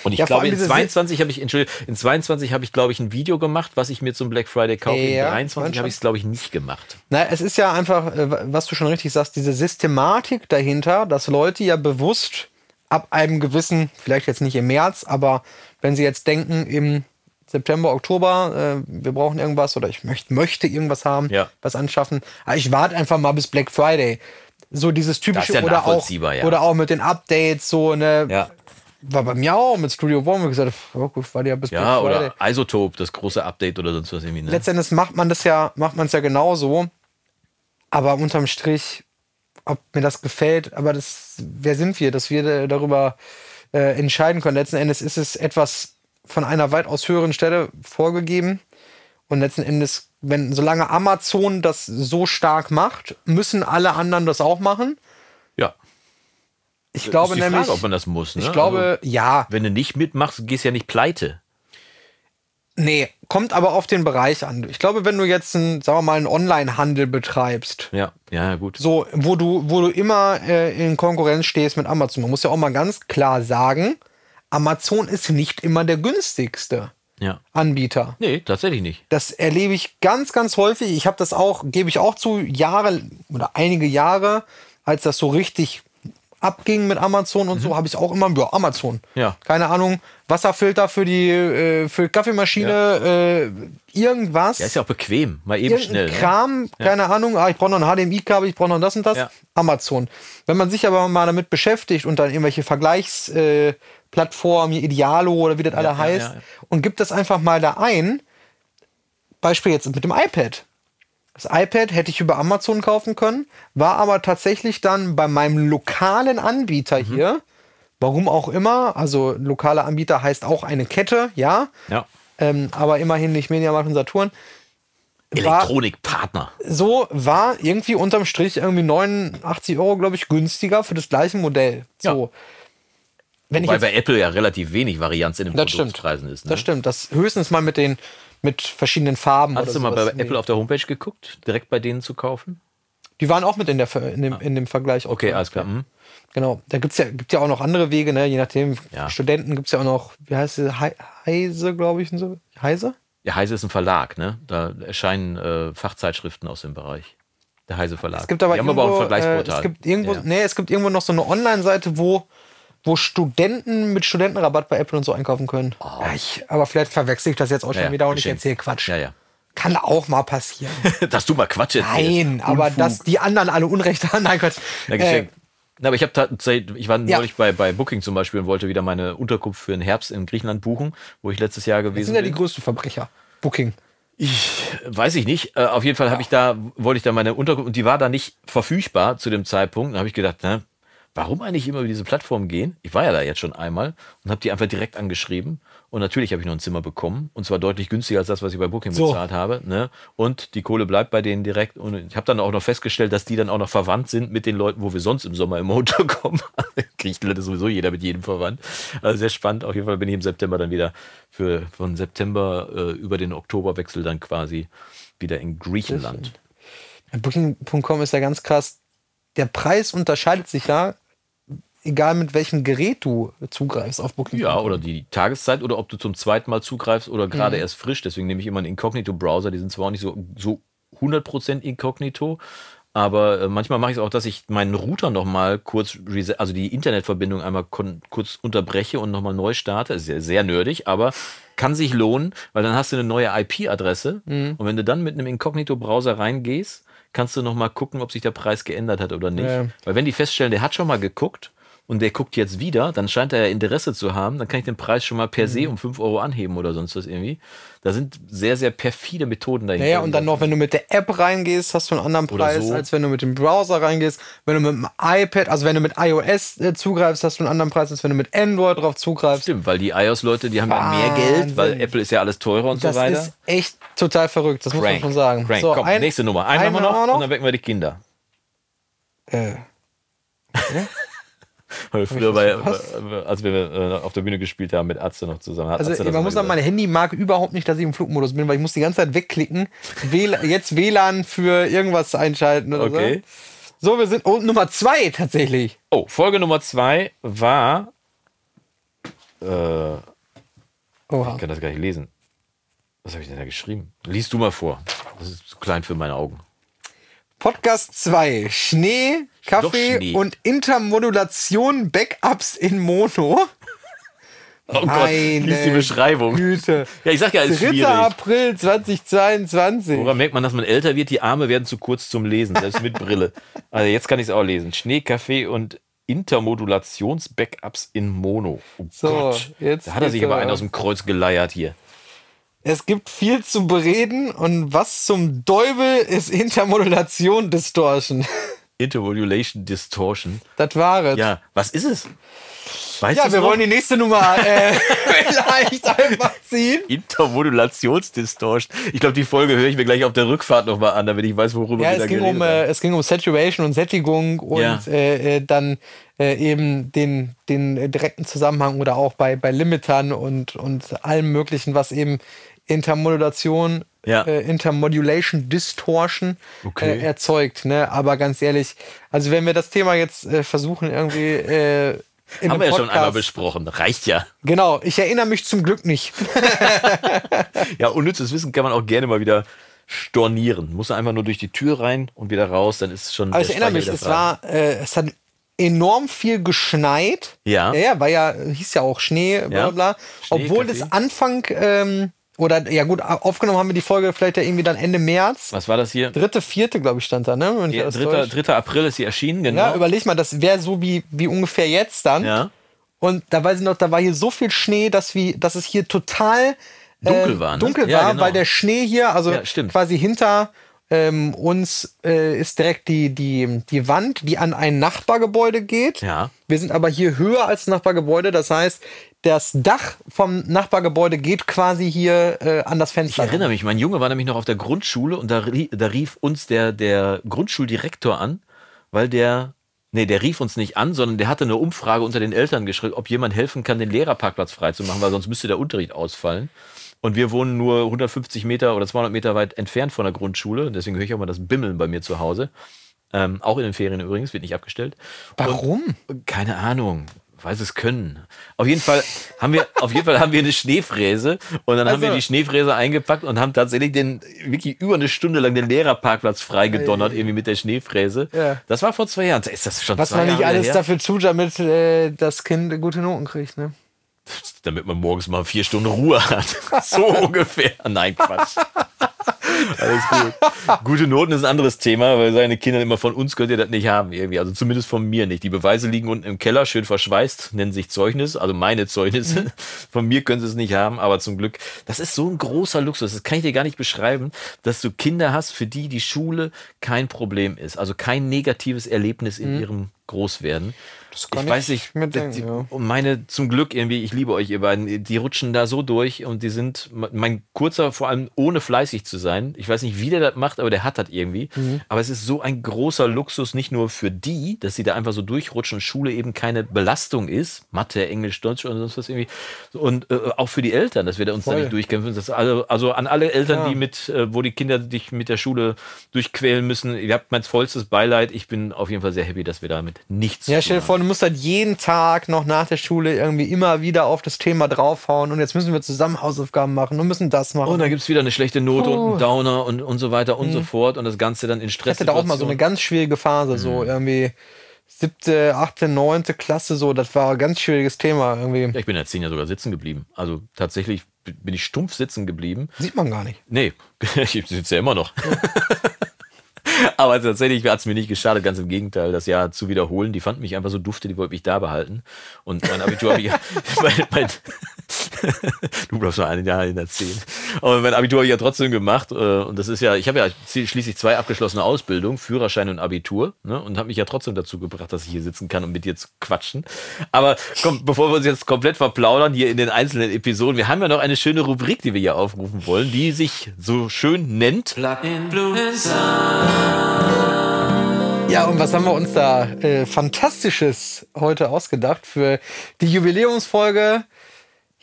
Und ich Ja, glaube, in diese 22 habe ich, Entschuldigung, in 22 habe ich, glaube ich, ein Video gemacht, was ich mir zum Black Friday kaufe. Ja, in 23 habe ich es, glaube ich, nicht gemacht. Na, es ist ja einfach, äh, was du schon richtig sagst, diese Systematik dahinter, dass Leute ja bewusst ab einem gewissen, vielleicht jetzt nicht im März, aber wenn sie jetzt denken, im September, Oktober, äh, wir brauchen irgendwas oder ich möchte, möchte irgendwas haben, Ja. was anschaffen, aber ich warte einfach mal bis Black Friday. So dieses typische ja oder auch ja. oder auch mit den Updates so ne Ja. war bei mir auch mit Studio One, wo ich gesagt oh gut, war ja bis Ja, Friday. oder Isotope, das große Update oder sonst was irgendwie. Ne? Letztendlich macht man das ja, macht man es ja genauso. Aber unterm Strich, ob mir das gefällt, aber das, wer sind wir, dass wir da- darüber äh, entscheiden können? Letzten Endes ist es etwas von einer weitaus höheren Stelle vorgegeben. Und letzten Endes, wenn, solange Amazon das so stark macht, müssen alle anderen das auch machen. Ja. Ich glaube ist die nämlich, Frage, ob man das muss. Ne? ich glaube, Also, ja, wenn du nicht mitmachst, gehst du ja nicht pleite. Nee, kommt aber auf den Bereich an. Ich glaube, wenn du jetzt einen, sagen wir mal, einen Online-Handel betreibst, Ja, ja, ja, gut. so, wo du, wo du immer äh, in Konkurrenz stehst mit Amazon, man muss ja auch mal ganz klar sagen, Amazon ist nicht immer der günstigste Ja. Anbieter. Nee, tatsächlich nicht. Das erlebe ich ganz, ganz häufig. Ich habe das auch, gebe ich auch zu, Jahre oder einige Jahre, als das so richtig abging mit Amazon und so, habe ich auch immer, ja, Amazon. Mhm. Ja. Keine Ahnung, Wasserfilter für die äh, für Kaffeemaschine, äh, irgendwas. Ja, ist ja auch bequem. Mal eben Irgendein schnell. Ne? Kram, keine Ahnung, ah, ich brauche noch ein HDMI-Kabel, ich brauche noch das und das, Ja. Amazon. Wenn man sich aber mal damit beschäftigt und dann irgendwelche Vergleichsplattformen, äh, Idealo oder wie das alle ja, heißt, ja, ja. und gibt das einfach mal da ein, Beispiel jetzt mit dem iPad. Das iPad hätte ich über Amazon kaufen können, war aber tatsächlich dann bei meinem lokalen Anbieter Mhm. hier, warum auch immer, also lokaler Anbieter heißt auch eine Kette, ja, Ja. ähm, aber immerhin nicht Mediamarkt und Saturn. Elektronikpartner. so war irgendwie unterm Strich irgendwie 89 Euro, glaube ich, günstiger für das gleiche Modell. So. Wenn ich Weil jetzt, bei Apple ja relativ wenig Varianz in den stimmt. Produktpreisen ist. Ne? Das stimmt. Das höchstens mal mit den mit verschiedenen Farben. Hast du mal bei. Apple auf der Homepage geguckt, direkt bei denen zu kaufen? Die waren auch mit in, der, in, dem, in dem Vergleich. Okay, drin. alles klar. Hm. Genau. Da gibt's ja, gibt ja auch noch andere Wege, ne? je nachdem. Ja. Studenten gibt es ja auch noch, wie heißt sie? Hei- Heise, glaube ich. so. Heise? Ja, Heise ist ein Verlag, ne? Da erscheinen äh, Fachzeitschriften aus dem Bereich. Der Heise Verlag. Es gibt aber irgendwo, aber auch ein äh, Vergleichsportal. es gibt irgendwo, Ja. nee, es gibt irgendwo noch so eine Online-Seite, wo, wo Studenten mit Studentenrabatt bei Apple und so einkaufen können. Ja, ich, aber vielleicht verwechsel ich das jetzt auch schon Oh. Ja, ja, wieder und ich erzähle Quatsch. Ja, ja. Kann auch mal passieren. Dass du mal Quatsch erzählst. Nein, aber Unfug. dass die anderen alle Unrecht haben. Nein, Quatsch. Na, Äh. Na, aber ich habe tatsächlich, ich war Ja. neulich bei, bei Booking zum Beispiel und wollte wieder meine Unterkunft für den Herbst in Griechenland buchen, wo ich letztes Jahr das gewesen sind ja die bin. größten Verbrecher. Booking. Weiß ich nicht. Äh, auf jeden Fall habe ich da, wollte ich da meine Unterkunft und die war da nicht verfügbar zu dem Zeitpunkt. Da habe ich gedacht, ne, warum eigentlich immer über diese Plattform gehen? Ich war ja da jetzt schon einmal und habe die einfach direkt angeschrieben. Und natürlich habe ich noch ein Zimmer bekommen. Und zwar deutlich günstiger als das, was ich bei Booking So. bezahlt habe. Ne? Und die Kohle bleibt bei denen direkt. Und ich habe dann auch noch festgestellt, dass die dann auch noch verwandt sind mit den Leuten, wo wir sonst im Sommer immer unterkommen. Griechenland ist sowieso jeder mit jedem verwandt. Also sehr spannend. Auf jeden Fall bin ich im September dann wieder für von September äh, über den Oktoberwechsel dann quasi wieder in Griechenland. Booking.com ist ja ganz krass. Der Preis unterscheidet sich ja, egal mit welchem Gerät du zugreifst auf Booking. Ja, oder die Tageszeit oder ob du zum zweiten Mal zugreifst oder gerade erst frisch. Deswegen nehme ich immer einen Inkognito-Browser. Die sind zwar auch nicht so, so 100% Inkognito, aber äh, manchmal mache ich es auch, dass ich meinen Router nochmal kurz, also die Internetverbindung einmal kurz unterbreche und nochmal neu starte. Ist ja sehr nerdig, aber kann sich lohnen, weil dann hast du eine neue IP-Adresse und wenn du dann mit einem Inkognito-Browser reingehst, kannst du nochmal gucken, ob sich der Preis geändert hat oder nicht. Ja. Weil wenn die feststellen, der hat schon mal geguckt und der guckt jetzt wieder, dann scheint er ja Interesse zu haben, dann kann ich den Preis schon mal per Mhm. se um 5 Euro anheben oder sonst was irgendwie. Da sind sehr, sehr perfide Methoden dahinter. Naja, und dann noch, wenn du mit der App reingehst, hast du einen anderen Preis, so. als wenn du mit dem Browser reingehst. Wenn du mit dem iPad, also wenn du mit iOS äh, zugreifst, hast du einen anderen Preis, als wenn du mit Android drauf zugreifst. Stimmt, weil die iOS-Leute, die haben ja mehr Geld, weil Wahnsinn. Apple ist ja alles teurer und Das so weiter. ist echt total verrückt, das muss man schon sagen. So, Komm, ein- nächste Nummer. Einen haben wir einen noch, wir und dann wecken wir die Kinder. Äh, Weil früher bei, als wir äh, auf der Bühne gespielt haben mit Atze noch zusammen. Hat Also Atze man muss sagen, mein Handy mag überhaupt nicht, dass ich im Flugmodus bin, weil ich muss die ganze Zeit wegklicken, jetzt WLAN für irgendwas einschalten oder Okay. so. So, wir sind oh, Nummer zwei tatsächlich. Oh, Folge Nummer zwei war. Äh, Oha. ich kann das gar nicht lesen. Was habe ich denn da geschrieben? Lies du mal vor. Das ist zu klein für meine Augen. Podcast 2. Schnee, Kaffee Schnee. und Intermodulation Backups in Mono. Oh Gott, Meine lies die Beschreibung. Güte. Ja, ich sag ja, es ist 3. schwierig. April 2022. Woran merkt man, dass man älter wird? Die Arme werden zu kurz zum Lesen, selbst mit Brille. Also jetzt kann ich es auch lesen. Schnee, Kaffee und Intermodulations-Backups in Mono. Oh So, Gott. jetzt da hat er sich aber. einen aus dem Kreuz geleiert hier. Es gibt viel zu bereden und was zum Teufel ist Intermodulation Distortion? Intermodulation Distortion. Das war es. Ja, was ist es? Weißt Ja, wir noch? wollen die nächste Nummer äh, vielleicht einfach ziehen. Intermodulationsdistortion. Ich glaube, die Folge höre ich mir gleich auf der Rückfahrt nochmal an, damit ich weiß, worüber Ja, wir es da ging, um, haben. äh, es ging um Saturation und Sättigung und Ja. äh, äh, dann äh, eben den, den äh, direkten Zusammenhang oder auch bei, bei Limitern und, und allem Möglichen, was eben Intermodulation, Ja. äh, Intermodulation Distortion Okay. äh, erzeugt. Ne? Aber ganz ehrlich, also wenn wir das Thema jetzt äh, versuchen irgendwie äh, in Haben wir ja schon einmal besprochen. Reicht ja. Genau, ich erinnere mich zum Glück nicht. Ja, unnützes Wissen kann man auch gerne mal wieder stornieren. Muss einfach nur durch die Tür rein und wieder raus, dann ist schon. Aber ich erinnere mich, es war, äh, es hat enorm viel geschneit. Ja. Ja, ja, war ja, hieß ja auch Schnee, bla Ja. bla. Schnee, Obwohl Kaffee. das Anfang, ähm, oder ja gut, aufgenommen haben wir die Folge vielleicht ja irgendwie dann Ende März. Was war das hier? Dritte, vierte, glaube ich, stand da, ne? Ja, alles 3. täusche. 3. April ist sie erschienen, genau. Ja, überleg mal, das wäre so wie, wie ungefähr jetzt dann. Ja. Und da weiß ich noch, da war hier so viel Schnee, dass, wir, dass es hier total Dunkel äh, war, ne? Dunkel Ja, war, genau. weil der Schnee hier, also Ja, quasi hinter ähm, uns äh, ist direkt die, die, die Wand, die an ein Nachbargebäude geht. Ja. Wir sind aber hier höher als das Nachbargebäude. Das heißt, das Dach vom Nachbargebäude geht quasi hier äh, an das Ich Fenster. erinnere mich, mein Junge war nämlich noch auf der Grundschule und da, rie- da rief uns der, der Grundschuldirektor an, weil der, nee, der rief uns nicht an, sondern der hatte eine Umfrage unter den Eltern geschrieben, ob jemand helfen kann, den Lehrerparkplatz freizumachen, weil sonst müsste der Unterricht ausfallen. Und wir wohnen nur 150 Meter oder 200 Meter weit entfernt von der Grundschule. Deswegen höre ich auch mal das Bimmeln bei mir zu Hause. Ähm, auch in den Ferien übrigens, wird nicht abgestellt. Warum? Und, keine Ahnung. Weiß es können. Auf jeden Fall haben wir, auf jeden Fall haben wir eine Schneefräse und dann haben wir Also. die Schneefräse eingepackt und haben tatsächlich den wirklich über eine Stunde lang den Lehrerparkplatz freigedonnert, irgendwie mit der Schneefräse. Ja. Das war vor zwei Jahren. Ist das schon Was zwei man nicht Jahre alles her? dafür tut, damit äh, das Kind gute Noten kriegt, ne? Damit man morgens mal vier Stunden Ruhe hat. So ungefähr. Nein, Quatsch. Alles gut. Gute Noten ist ein anderes Thema, weil seine Kinder immer von uns könnt ihr das nicht haben irgendwie. Also zumindest von mir nicht. Die Beweise liegen unten im Keller, schön verschweißt, nennen sich Zeugnis, also meine Zeugnisse. Von mir können sie es nicht haben, aber zum Glück, das ist so ein großer Luxus. Das kann ich dir gar nicht beschreiben, dass du Kinder hast, für die die Schule kein Problem ist. Also kein negatives Erlebnis in ihrem Großwerden. Das kann ich weiß ich nicht, die- denken, ja. und meine, zum Glück irgendwie, ich liebe euch, ihr beiden, die rutschen da so durch und die sind, mein kurzer, vor allem ohne fleißig zu sein. Ich weiß nicht, wie der das macht, aber der hat das irgendwie. Mhm. Aber es ist so ein großer Luxus, nicht nur für die, dass sie da einfach so durchrutschen und Schule eben keine Belastung ist. Mathe, Englisch, Deutsch und sonst was irgendwie. Und äh, auch für die Eltern, dass wir da uns da Voll. nicht durchkämpfen. Also, also an alle Eltern, Ja. die mit, äh, wo die Kinder dich mit der Schule durchquälen müssen, ihr habt mein vollstes Beileid. Ich bin auf jeden Fall sehr happy, dass wir damit nichts Ja, stell dir vor, du musst halt jeden Tag noch nach der Schule irgendwie immer wieder auf das Thema draufhauen und jetzt müssen wir zusammen Hausaufgaben machen und müssen das machen. Und dann gibt es wieder eine schlechte Note und Puh. einen Downer und, und so weiter und so fort. Und das Ganze dann in ich Stress. hatte da auch mal so eine ganz schwierige Phase, so irgendwie siebte, achte, neunte Klasse, so, das war ein ganz schwieriges Thema irgendwie. Ja, ich bin ja zehn Jahre sogar sitzen geblieben. Also tatsächlich bin ich stumpf sitzen geblieben. Sieht man gar nicht. Nee, ich sitze ja immer noch. Aber tatsächlich hat es mir nicht geschadet, ganz im Gegenteil, das Jahr zu wiederholen. Die fanden mich einfach so dufte, die wollten mich da behalten. Und mein Abitur habe ich. ja- mein, mein, du bleibst noch ein Jahr in der 10. Aber mein Abitur habe ich ja trotzdem gemacht. äh, Und das ist ja, ich habe ja schließlich zwei abgeschlossene Ausbildungen, Führerschein und Abitur. Ne? Und habe mich ja trotzdem dazu gebracht, dass ich hier sitzen kann und mit dir zu quatschen. Aber komm, bevor wir uns jetzt komplett verplaudern hier in den einzelnen Episoden, wir haben ja noch eine schöne Rubrik, die wir hier aufrufen wollen, die sich so schön nennt. Ja, und was haben wir uns da äh, Fantastisches heute ausgedacht für die Jubiläumsfolge?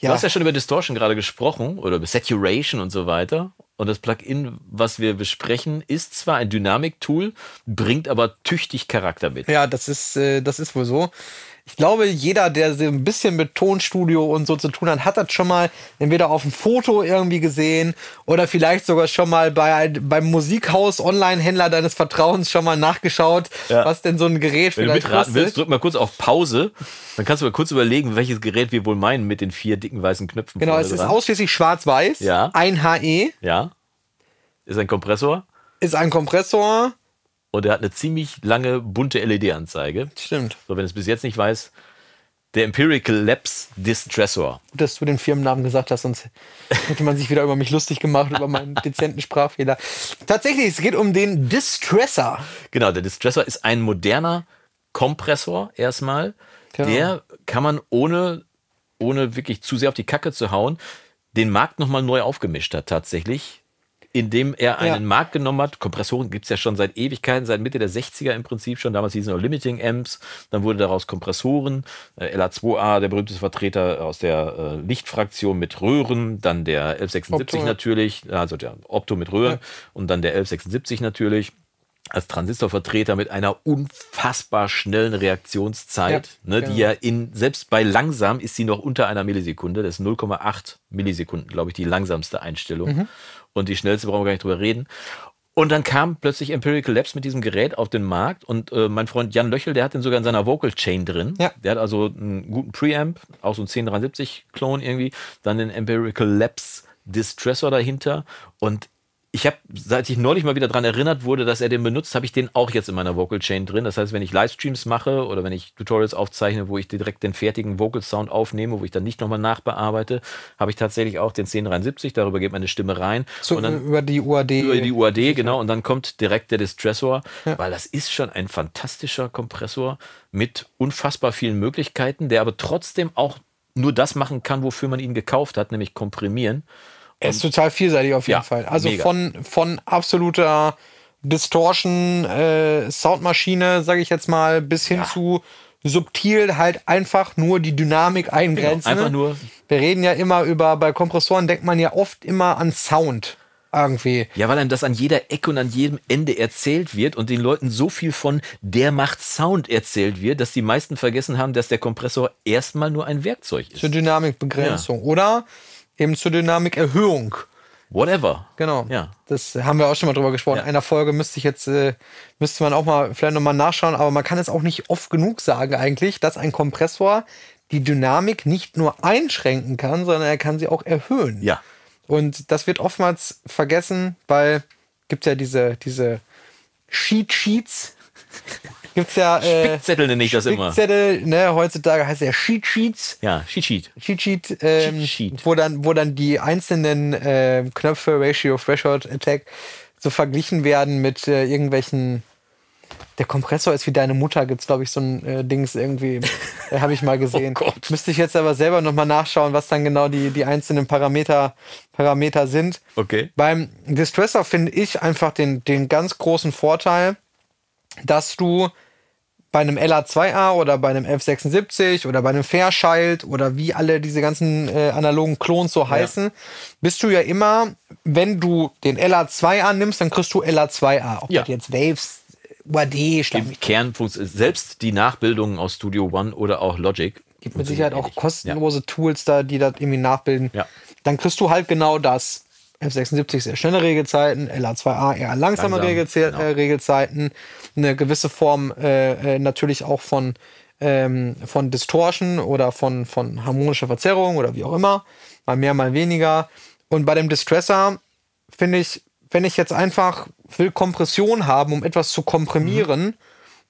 Du hast ja schon über Distortion gerade gesprochen oder über Saturation und so weiter. Und das Plugin, was wir besprechen, ist zwar ein Dynamik-Tool, bringt aber tüchtig Charakter mit. Ja, das ist, äh, das ist wohl so. Ich glaube, jeder, der so ein bisschen mit Tonstudio und so zu tun hat, hat das schon mal entweder auf dem Foto irgendwie gesehen oder vielleicht sogar schon mal bei, beim Musikhaus Online-Händler deines Vertrauens schon mal nachgeschaut, Ja. was denn so ein Gerät Wenn du mitraten kostet. willst, drück mal kurz auf Pause. Dann kannst du mal kurz überlegen, welches Gerät wir wohl meinen mit den vier dicken weißen Knöpfen. Genau, es ist dran. ausschließlich schwarz-weiß, Ja. ein HE, Ja. Ist ein Kompressor ist ein Kompressor. Und er hat eine ziemlich lange bunte LED-Anzeige. Stimmt. So, wenn es bis jetzt nicht weiß, der Empirical Labs Distressor. Gut, dass du den Firmennamen gesagt hast, sonst hätte man sich wieder über mich lustig gemacht, über meinen dezenten Sprachfehler. Tatsächlich, es geht um den Distressor. Genau, der Distressor ist ein moderner Kompressor erstmal. Genau. Der kann man ohne, ohne wirklich zu sehr auf die Kacke zu hauen, den Markt nochmal neu aufgemischt hat tatsächlich. Indem er einen Ja. Markt genommen hat. Kompressoren gibt es ja schon seit Ewigkeiten, seit Mitte der 60er im Prinzip schon. Damals hießen noch Limiting Amps. Dann wurde daraus Kompressoren. Äh, LA2A, der berühmteste Vertreter aus der äh, Lichtfraktion mit Röhren. Dann der 1176 Opto, ja. natürlich, also der Opto mit Röhren. Und dann der 1176 natürlich als Transistorvertreter mit einer unfassbar schnellen Reaktionszeit, Ja, ne, genau. die ja in, selbst bei langsam ist sie noch unter einer Millisekunde. Das ist 0,8 Millisekunden, glaube ich, die langsamste Einstellung. Mhm. Und die schnellste brauchen wir gar nicht drüber reden. Und dann kam plötzlich Empirical Labs mit diesem Gerät auf den Markt und äh, mein Freund Jan Löchel, der hat den sogar in seiner Vocal Chain drin. Ja. Der hat also einen guten Preamp, auch so einen 1073-Klon irgendwie, dann den Empirical Labs Distressor dahinter und ich habe, seit ich neulich mal wieder daran erinnert wurde, dass er den benutzt, habe ich den auch jetzt in meiner Vocal Chain drin. Das heißt, wenn ich Livestreams mache oder wenn ich Tutorials aufzeichne, wo ich direkt den fertigen Vocal Sound aufnehme, wo ich dann nicht nochmal nachbearbeite, habe ich tatsächlich auch den 1073, darüber geht meine Stimme rein. So und dann über die UAD. über die UAD, genau, und dann kommt direkt der Distressor, weil das ist schon ein fantastischer Kompressor mit unfassbar vielen Möglichkeiten, der aber trotzdem auch nur das machen kann, wofür man ihn gekauft hat, nämlich komprimieren. Er ist total vielseitig auf jeden Ja, Fall. Also mega. von, von absoluter Distortion, äh, Soundmaschine, sage ich jetzt mal, bis hin zu subtil halt einfach nur die Dynamik eingrenzen. Genau, einfach nur- Wir reden ja immer über, bei Kompressoren denkt man ja oft immer an Sound irgendwie. Ja, weil einem das an jeder Ecke und an jedem Ende erzählt wird und den Leuten so viel von der macht Sound erzählt wird, dass die meisten vergessen haben, dass der Kompressor erstmal nur ein Werkzeug ist. Zur Dynamikbegrenzung oder eben zur Dynamikerhöhung. Whatever. Genau. Ja. Das haben wir auch schon mal drüber gesprochen. Ja. In einer Folge müsste ich jetzt, äh, müsste man auch mal vielleicht nochmal nachschauen, aber man kann es auch nicht oft genug sagen eigentlich, dass ein Kompressor die Dynamik nicht nur einschränken kann, sondern er kann sie auch erhöhen. Ja. Und das wird oftmals vergessen, weil gibt ja diese, diese Sheet Sheets. Gibt's ja äh, Spickzettel nenne ich das immer. Spickzettel, ne, heutzutage heißt er Sheet Sheets. Ja, Cheat Sheet. Cheat Sheet, ähm, Sheet. Wo, dann, wo dann die einzelnen äh, Knöpfe, Ratio, Threshold, Attack, so verglichen werden mit äh, irgendwelchen. Der Kompressor ist wie deine Mutter, gibt's glaube ich so ein äh, Dings irgendwie, äh, habe ich mal gesehen. Oh Gott. Müsste ich jetzt aber selber nochmal nachschauen, was dann genau die, die einzelnen Parameter, Parameter sind. Okay. Beim Distressor finde ich einfach den, den ganz großen Vorteil, dass du bei einem LA2A oder bei einem F76 oder bei einem Fairchild oder wie alle diese ganzen äh, analogen Klons so heißen, bist du ja immer, wenn du den LA2A nimmst, dann kriegst du LA2A. Ob Ja. das jetzt Waves, UAD, mich Kernfunktion, selbst die Nachbildungen aus Studio One oder auch Logic. gibt mit Sicherheit auch ähnlich. kostenlose Tools da, die das irgendwie nachbilden. Ja. Dann kriegst du halt genau das. F76 sehr schnelle Regelzeiten, LA2A eher langsame Langsam, Regelze genau. äh, Regelzeiten, eine gewisse Form äh, äh, natürlich auch von, ähm, von Distortion oder von, von harmonischer Verzerrung oder wie auch immer, mal mehr, mal weniger. Und bei dem Distressor finde ich, wenn ich jetzt einfach will Kompression haben, um etwas zu komprimieren, Mhm.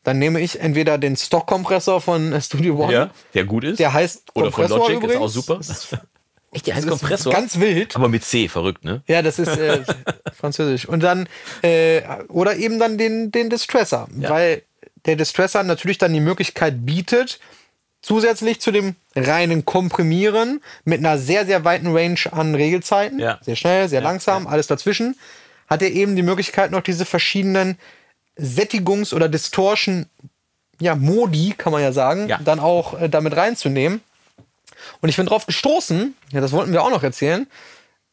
dann nehme ich entweder den Stock-Kompressor von äh, Studio One, Ja, der gut ist. der heißt Oder von Logic ist auch übrigens. super. Echt, der heißt Kompressor? Ganz wild. Aber mit C, verrückt, ne? Ja, das ist äh, französisch. Und dann, äh, oder eben dann den, den Distressor. Weil der Distressor natürlich dann die Möglichkeit bietet, zusätzlich zu dem reinen Komprimieren mit einer sehr, sehr weiten Range an Regelzeiten, Ja. sehr schnell, sehr langsam, alles dazwischen, hat er eben die Möglichkeit, noch diese verschiedenen Sättigungs- oder Distortion, ja, Modi, kann man ja sagen, Ja. dann auch äh, damit reinzunehmen. Und ich bin drauf gestoßen, ja, das wollten wir auch noch erzählen.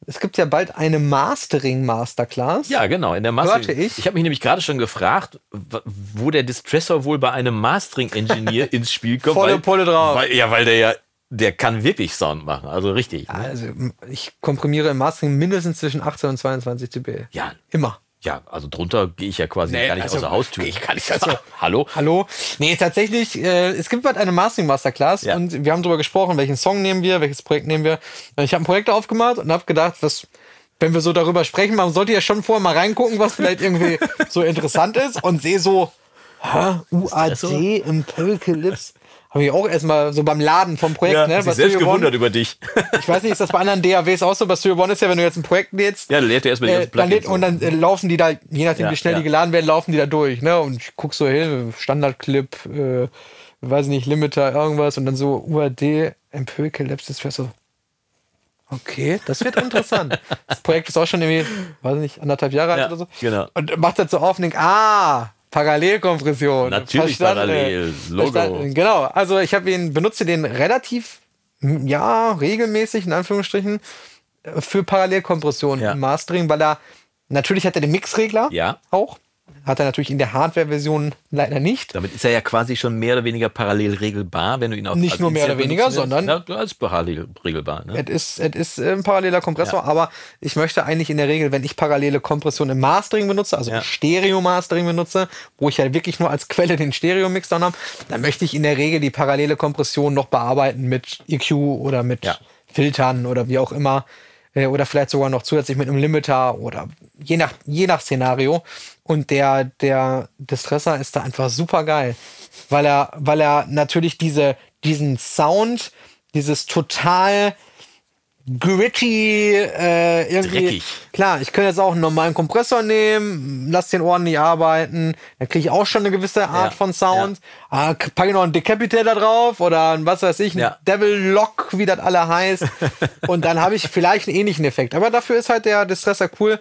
Es gibt ja bald eine Mastering Masterclass. Ja, genau. In der Mastering. Hörte ich. Ich habe mich nämlich gerade schon gefragt, wo der Distressor wohl bei einem Mastering-Engineer ins Spiel kommt. Volle weil- Pulle drauf. Weil, ja, weil der ja, der kann wirklich Sound machen. Also richtig. ne? Also, ich komprimiere im Mastering mindestens zwischen 18 und 22 dB. Ja. Immer. Ja, also drunter gehe ich ja quasi Nee, gar nicht also, aus der Haustür. ich kann nicht, also- Hallo? Hallo? Nee, tatsächlich, äh, es gibt bald eine Mastering Masterclass Ja. und wir haben darüber gesprochen, welchen Song nehmen wir, welches Projekt nehmen wir. Ich habe ein Projekt aufgemacht und habe gedacht, was, wenn wir so darüber sprechen, man sollte ja schon vorher mal reingucken, was vielleicht irgendwie so interessant ist und sehe so, hä, UAD im Pölkelips. Habe ich auch erstmal so beim Laden vom Projekt, Ja, ne? sich was selbst gewundert über dich. Ich weiß nicht, ist das bei anderen DAWs auch so? Bei Studio One ist ja, wenn du jetzt ein Projekt lädst, Ja, dann lädt er erstmal die äh, ganzen lädt, Plugins und dann äh, laufen die da, je nachdem Ja, wie schnell ja. die geladen werden, laufen die da durch, ne? Und ich guck so hin, Standardclip, äh, weiß nicht, Limiter, irgendwas und dann so UAD, Empirical Labs, das wäre so. Okay, das wird interessant. das Projekt ist auch schon irgendwie, weiß ich nicht, anderthalb Jahre alt Ja, oder so. genau. Und macht das so auf und denkt, ah, Parallelkompression. Natürlich parallel, Logo. Verstanden. Genau, also ich habe ihn, benutze den relativ, ja, regelmäßig, in Anführungsstrichen, äh, für Parallelkompression Ja. im Mastering, weil er, natürlich hat er den Mixregler Ja. auch. Hat er natürlich in der Hardware-Version leider nicht. Damit ist er ja quasi schon mehr oder weniger parallel regelbar, wenn du ihn auch Nicht nur mehr oder weniger, sondern- ja, als parallel regelbar. Ne? Es ist, es ist äh, ein paralleler Kompressor, aber ich möchte eigentlich in der Regel, wenn ich parallele Kompression im Mastering benutze, also Ja. im Stereo-Mastering benutze, wo ich ja wirklich nur als Quelle den Stereo-Mix dann habe, dann möchte ich in der Regel die parallele Kompression noch bearbeiten mit EQ oder mit Ja. Filtern oder wie auch immer. Äh, Oder vielleicht sogar noch zusätzlich mit einem Limiter oder je nach, je nach Szenario. Und der, der Distressor ist da einfach super geil. Weil er, weil er natürlich diese, diesen Sound, dieses total gritty, äh, irgendwie. Dreckig. Klar, ich könnte jetzt auch einen normalen Kompressor nehmen, lass den ordentlich arbeiten, dann kriege ich auch schon eine gewisse Art Ja, von Sound. Ah, packe ich noch einen Decapitator drauf oder ein, was weiß ich, ein Ja. Devil Lock, wie das alle heißt. Und dann habe ich vielleicht einen ähnlichen Effekt. Aber dafür ist halt der Distressor cool.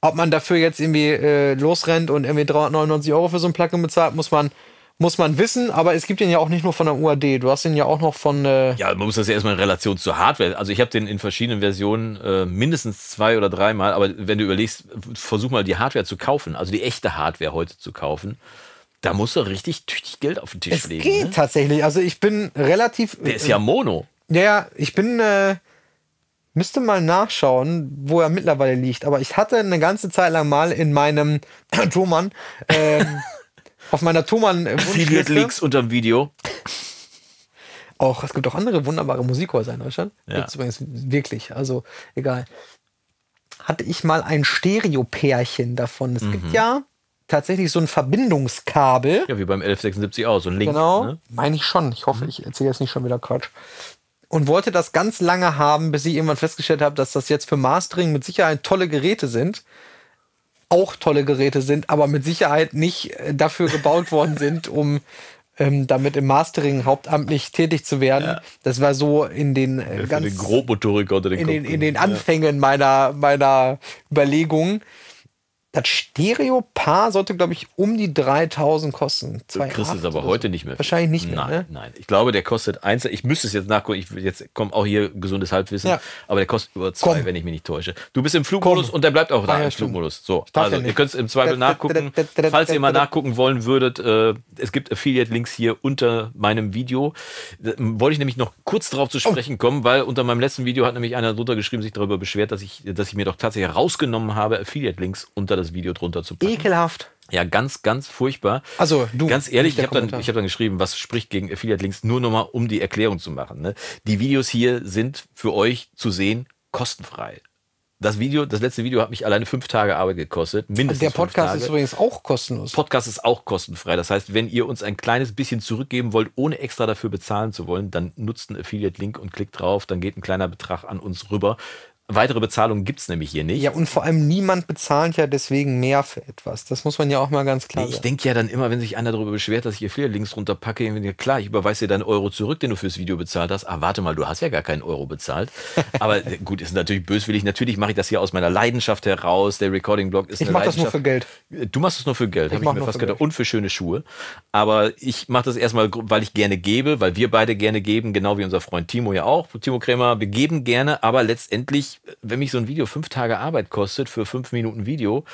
Ob man dafür jetzt irgendwie äh, losrennt und irgendwie 399 Euro für so ein Plugin bezahlt, muss man, muss man wissen. Aber es gibt den ja auch nicht nur von der UAD. Du hast den ja auch noch von. Äh, Ja, man muss das ja erstmal in Relation zur Hardware. Also ich habe den in verschiedenen Versionen äh, mindestens zwei oder dreimal, aber wenn du überlegst, versuch mal die Hardware zu kaufen, also die echte Hardware heute zu kaufen, da musst du richtig tüchtig Geld auf den Tisch es legen. geht Ne? tatsächlich. Also ich bin relativ. Der ist ja Mono. Ja, ja, ich bin, äh, müsste mal nachschauen, wo er mittlerweile liegt. Aber ich hatte eine ganze Zeit lang mal in meinem Thomann, ähm, auf meiner Thomann Affiliate. Links unterm Video. Auch, es gibt auch andere wunderbare Musikhäuser in Deutschland. Ja. Gibt's übrigens wirklich, also egal. Hatte ich mal ein Stereo-Pärchen davon. Es Mhm. gibt ja tatsächlich so ein Verbindungskabel. Ja, wie beim 1176 auch, so ein Link. Genau, Ne? meine ich schon. Ich hoffe, ich erzähle jetzt nicht schon wieder Quatsch. Und wollte das ganz lange haben, bis ich irgendwann festgestellt habe, dass das jetzt für Mastering mit Sicherheit tolle Geräte sind. Auch tolle Geräte sind, aber mit Sicherheit nicht äh, dafür gebaut worden sind, um ähm, damit im Mastering hauptamtlich tätig zu werden. Das war so in den äh, ganz den Grobmotoriker unter den in den, in den Anfängen meiner, meiner Überlegungen. Das Stereo-Paar sollte, glaube ich, um die 3000 kosten. Du kriegst es 2,8 aber heute so. nicht mehr. Wahrscheinlich nicht mehr. Nein, ne? nein. Ich glaube, der kostet eins. Ich müsste es jetzt nachgucken. Ich, jetzt kommt auch hier gesundes Halbwissen. Ja. Aber der kostet über zwei, Komm. wenn ich mich nicht täusche. Du bist im Flugmodus Komm. und der bleibt auch da Ah, ja, im stimmt. Flugmodus. So, also ja ihr könnt es im Zweifel nachgucken. Falls ihr mal nachgucken wollen würdet, äh, es gibt Affiliate-Links hier unter meinem Video. Da, Wollte ich nämlich noch kurz darauf zu sprechen kommen, weil unter meinem letzten Video hat nämlich einer drunter geschrieben, sich darüber beschwert, dass ich, dass ich mir doch tatsächlich rausgenommen habe, Affiliate-Links unter das Video drunter zu packen. Ekelhaft. Ja, ganz, ganz furchtbar. Also, du, Ganz ehrlich, ich habe dann, ich hab dann geschrieben, was spricht gegen Affiliate-Links, nur nochmal, um die Erklärung zu machen. Ne? Die Videos hier sind für euch zu sehen kostenfrei. Das Video, das letzte Video hat mich alleine fünf Tage Arbeit gekostet. Mindestens Der Podcast ist übrigens auch kostenlos. Podcast ist auch kostenfrei. Das heißt, wenn ihr uns ein kleines bisschen zurückgeben wollt, ohne extra dafür bezahlen zu wollen, dann nutzt einen Affiliate-Link und klickt drauf, dann geht ein kleiner Betrag an uns rüber. Weitere Bezahlungen gibt's nämlich hier nicht. ja, und vor allem niemand bezahlt ja deswegen mehr für etwas. Das muss man ja auch mal ganz klar Nee, ich denke ja dann immer, wenn sich einer darüber beschwert, dass ich Affiliate-Links runterpacke, ich denke, klar, ich überweise dir deinen Euro zurück, den du fürs Video bezahlt hast. Ah, warte mal, du hast ja gar keinen Euro bezahlt. Aber äh, gut, ist natürlich böswillig. Natürlich mache ich das hier aus meiner Leidenschaft heraus. Der Recording-Blog ist Ich eine mach das nur Leidenschaft. für Geld. Du machst es nur für Geld, habe ich mach mir nur fast für gedacht. Geld. Und für schöne Schuhe. Aber ich mache das erstmal, weil ich gerne gebe, weil wir beide gerne geben, genau wie unser Freund Timo ja auch. Timo Krämer, wir geben gerne, aber letztendlich, wenn mich so ein Video fünf Tage Arbeit kostet für fünf Minuten Video,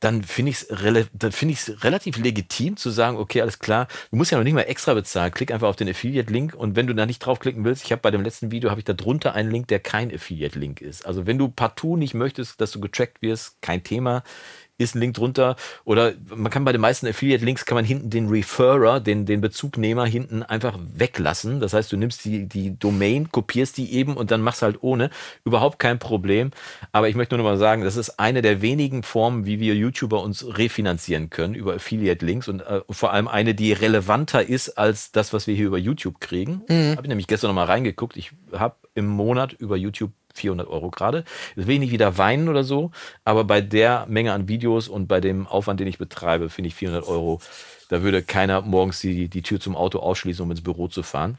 dann finde ich es find ich's relativ legitim zu sagen, okay, alles klar, du musst ja noch nicht mal extra bezahlen. Klick einfach auf den Affiliate-Link und wenn du da nicht draufklicken willst, ich habe bei dem letzten Video, habe ich da drunter einen Link, der kein Affiliate-Link ist. Also wenn du partout nicht möchtest, dass du getrackt wirst, kein Thema ist ein Link drunter. Oder man kann bei den meisten Affiliate-Links kann man hinten den Referrer, den, den Bezugnehmer hinten einfach weglassen. Das heißt, du nimmst die, die Domain, kopierst die eben und dann machst halt ohne. Überhaupt kein Problem. Aber ich möchte nur noch mal sagen, das ist eine der wenigen Formen, wie wir YouTuber uns refinanzieren können über Affiliate-Links und äh, vor allem eine, die relevanter ist als das, was wir hier über YouTube kriegen. Habe ich nämlich gestern noch mal reingeguckt. Ich habe im Monat über YouTube 400 Euro gerade. Das will ich nicht wieder weinen oder so, aber bei der Menge an Videos und bei dem Aufwand, den ich betreibe, finde ich 400 Euro, da würde keiner morgens die, die Tür zum Auto ausschließen, um ins Büro zu fahren.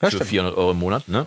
Ja, Für stimmt. 400 Euro im Monat, ne?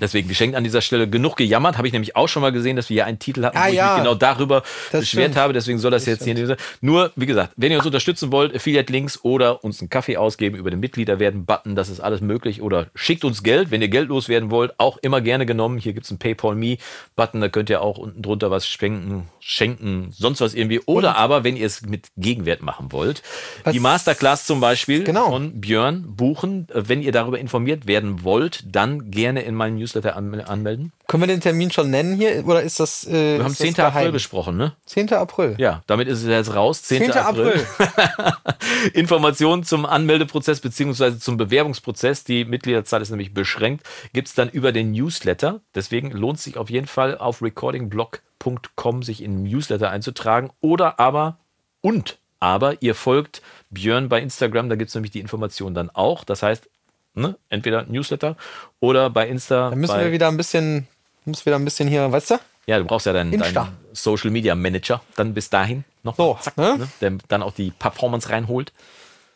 Deswegen geschenkt an dieser Stelle genug gejammert. Habe ich nämlich auch schon mal gesehen, dass wir hier einen Titel hatten, Ah, wo ich ja. mich genau darüber Das beschwert stimmt. habe. Deswegen soll das, jetzt hier nicht. Nur, wie gesagt, wenn ihr uns unterstützen wollt, Affiliate-Links oder uns einen Kaffee ausgeben über den Mitglieder werden Button, das ist alles möglich. Oder schickt uns Geld, wenn ihr Geld loswerden wollt, auch immer gerne genommen. Hier gibt es einen PayPal Me Button, da könnt ihr auch unten drunter was schenken, schenken, sonst was irgendwie. Oder aber, wenn ihr es mit Gegenwert machen wollt, Was- die Masterclass zum Beispiel Genau. von Björn buchen. Wenn ihr darüber informiert werden wollt, dann gerne in meinen Newsletter an anmelden. Können wir den Termin schon nennen hier? Oder ist das. Äh, Wir haben ist das 10. April besprochen, ne? 10. April. Ja, damit ist es jetzt raus. 10. 10. April. April. Informationen zum Anmeldeprozess beziehungsweise zum Bewerbungsprozess, die Mitgliederzahl ist nämlich beschränkt, gibt es dann über den Newsletter. Deswegen lohnt sich auf jeden Fall auf recordingblog.com sich in den Newsletter einzutragen. Oder aber und aber ihr folgt Björn bei Instagram, da gibt es nämlich die Informationen dann auch. Das heißt, ne, entweder Newsletter oder bei Insta. Dann müssen wir wieder ein bisschen. Muss wieder ein bisschen hier, weißt du? ja, du brauchst ja deinen, deinen Social Media Manager dann bis dahin noch. So, zack, ne? ne? der dann auch die Performance reinholt.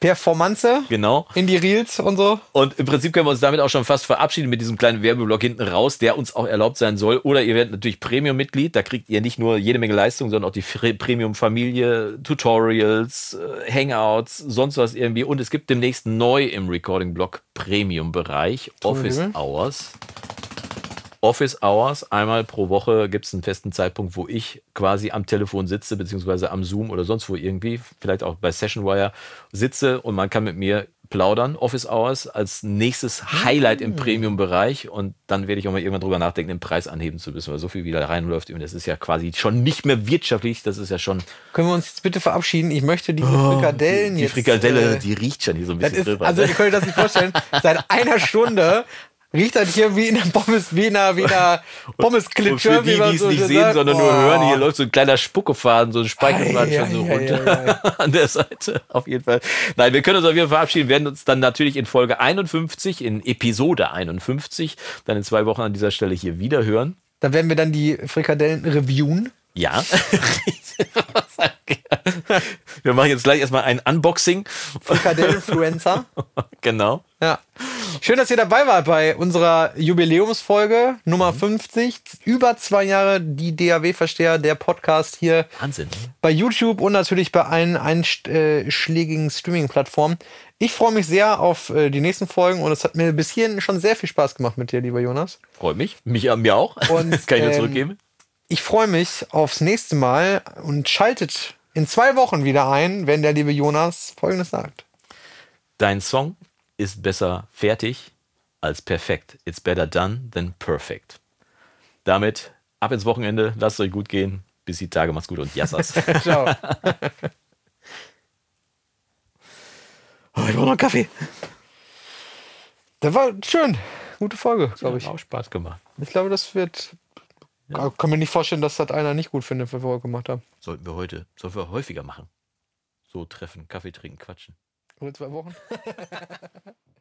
Performance Genau. in die Reels und so. Und im Prinzip können wir uns damit auch schon fast verabschieden mit diesem kleinen Werbeblock hinten raus, der uns auch erlaubt sein soll. Oder ihr werdet natürlich Premium-Mitglied. Da kriegt ihr nicht nur jede Menge Leistung, sondern auch die Premium-Familie, Tutorials, äh, Hangouts, sonst was irgendwie. Und es gibt demnächst neu im Recording-Blog Premium-Bereich Office. Hours. Office Hours, einmal pro Woche gibt es einen festen Zeitpunkt, wo ich quasi am Telefon sitze, beziehungsweise am Zoom oder sonst wo irgendwie, vielleicht auch bei Sessionwire sitze und man kann mit mir plaudern. Office Hours als nächstes Highlight im Premium-Bereich und dann werde ich auch mal irgendwann drüber nachdenken, den Preis anheben zu müssen, weil so viel wieder reinläuft. Und das ist ja quasi schon nicht mehr wirtschaftlich, das ist ja schon Können wir uns jetzt bitte verabschieden? Ich möchte diese Frikadellen Oh, die jetzt. Frikadelle, äh, die riecht schon hier so ein bisschen ist, drüber. also ihr könnt euch das nicht vorstellen. Seit einer Stunde riecht das hier wie in einer Pommes, wie in einer, wie in einer Pommesklitsche. Und für die, die es so nicht sehen, sagt. sondern nur Oh. hören, hier läuft so ein kleiner Spuckefaden, so ein Speichelfaden Ei, schon so ei, runter ei, an der Seite. Auf jeden Fall. Nein, wir können uns auf jeden Fall verabschieden, werden uns dann natürlich in Folge 51, in Episode 51, dann in zwei Wochen an dieser Stelle hier wieder hören. Da werden wir dann die Frikadellen reviewen. Ja. wir machen jetzt gleich erstmal ein Unboxing. Frikadellenfluencer. genau. Ja. Schön, dass ihr dabei wart bei unserer Jubiläumsfolge Nummer 50. Über zwei Jahre die DAW-Versteher, der Podcast hier Wahnsinn. bei YouTube und natürlich bei allen einschlägigen Streaming-Plattformen. Ich freue mich sehr auf äh, die nächsten Folgen und es hat mir bis hierhin schon sehr viel Spaß gemacht mit dir, lieber Jonas. Freut mich. Mich, äh, mir auch. Und, Kann ich nur ähm, zurückgeben. Ich freue mich aufs nächste Mal und schaltet in zwei Wochen wieder ein, wenn der liebe Jonas Folgendes sagt. Dein Song ist besser fertig als perfekt. It's better done than perfect. Damit ab ins Wochenende. Lasst es euch gut gehen. Bis die Tage. Macht's gut und Yassas. Ciao. oh, ich brauche noch einen Kaffee. Das war schön. Gute Folge, glaube ich. Hat auch Spaß gemacht. Ich glaube, das wird. Ich kann mir nicht vorstellen, dass das einer nicht gut findet, was wir heute gemacht haben. Sollten wir heute, sollten wir häufiger machen. So treffen, Kaffee trinken, quatschen. Oder zwei Wochen.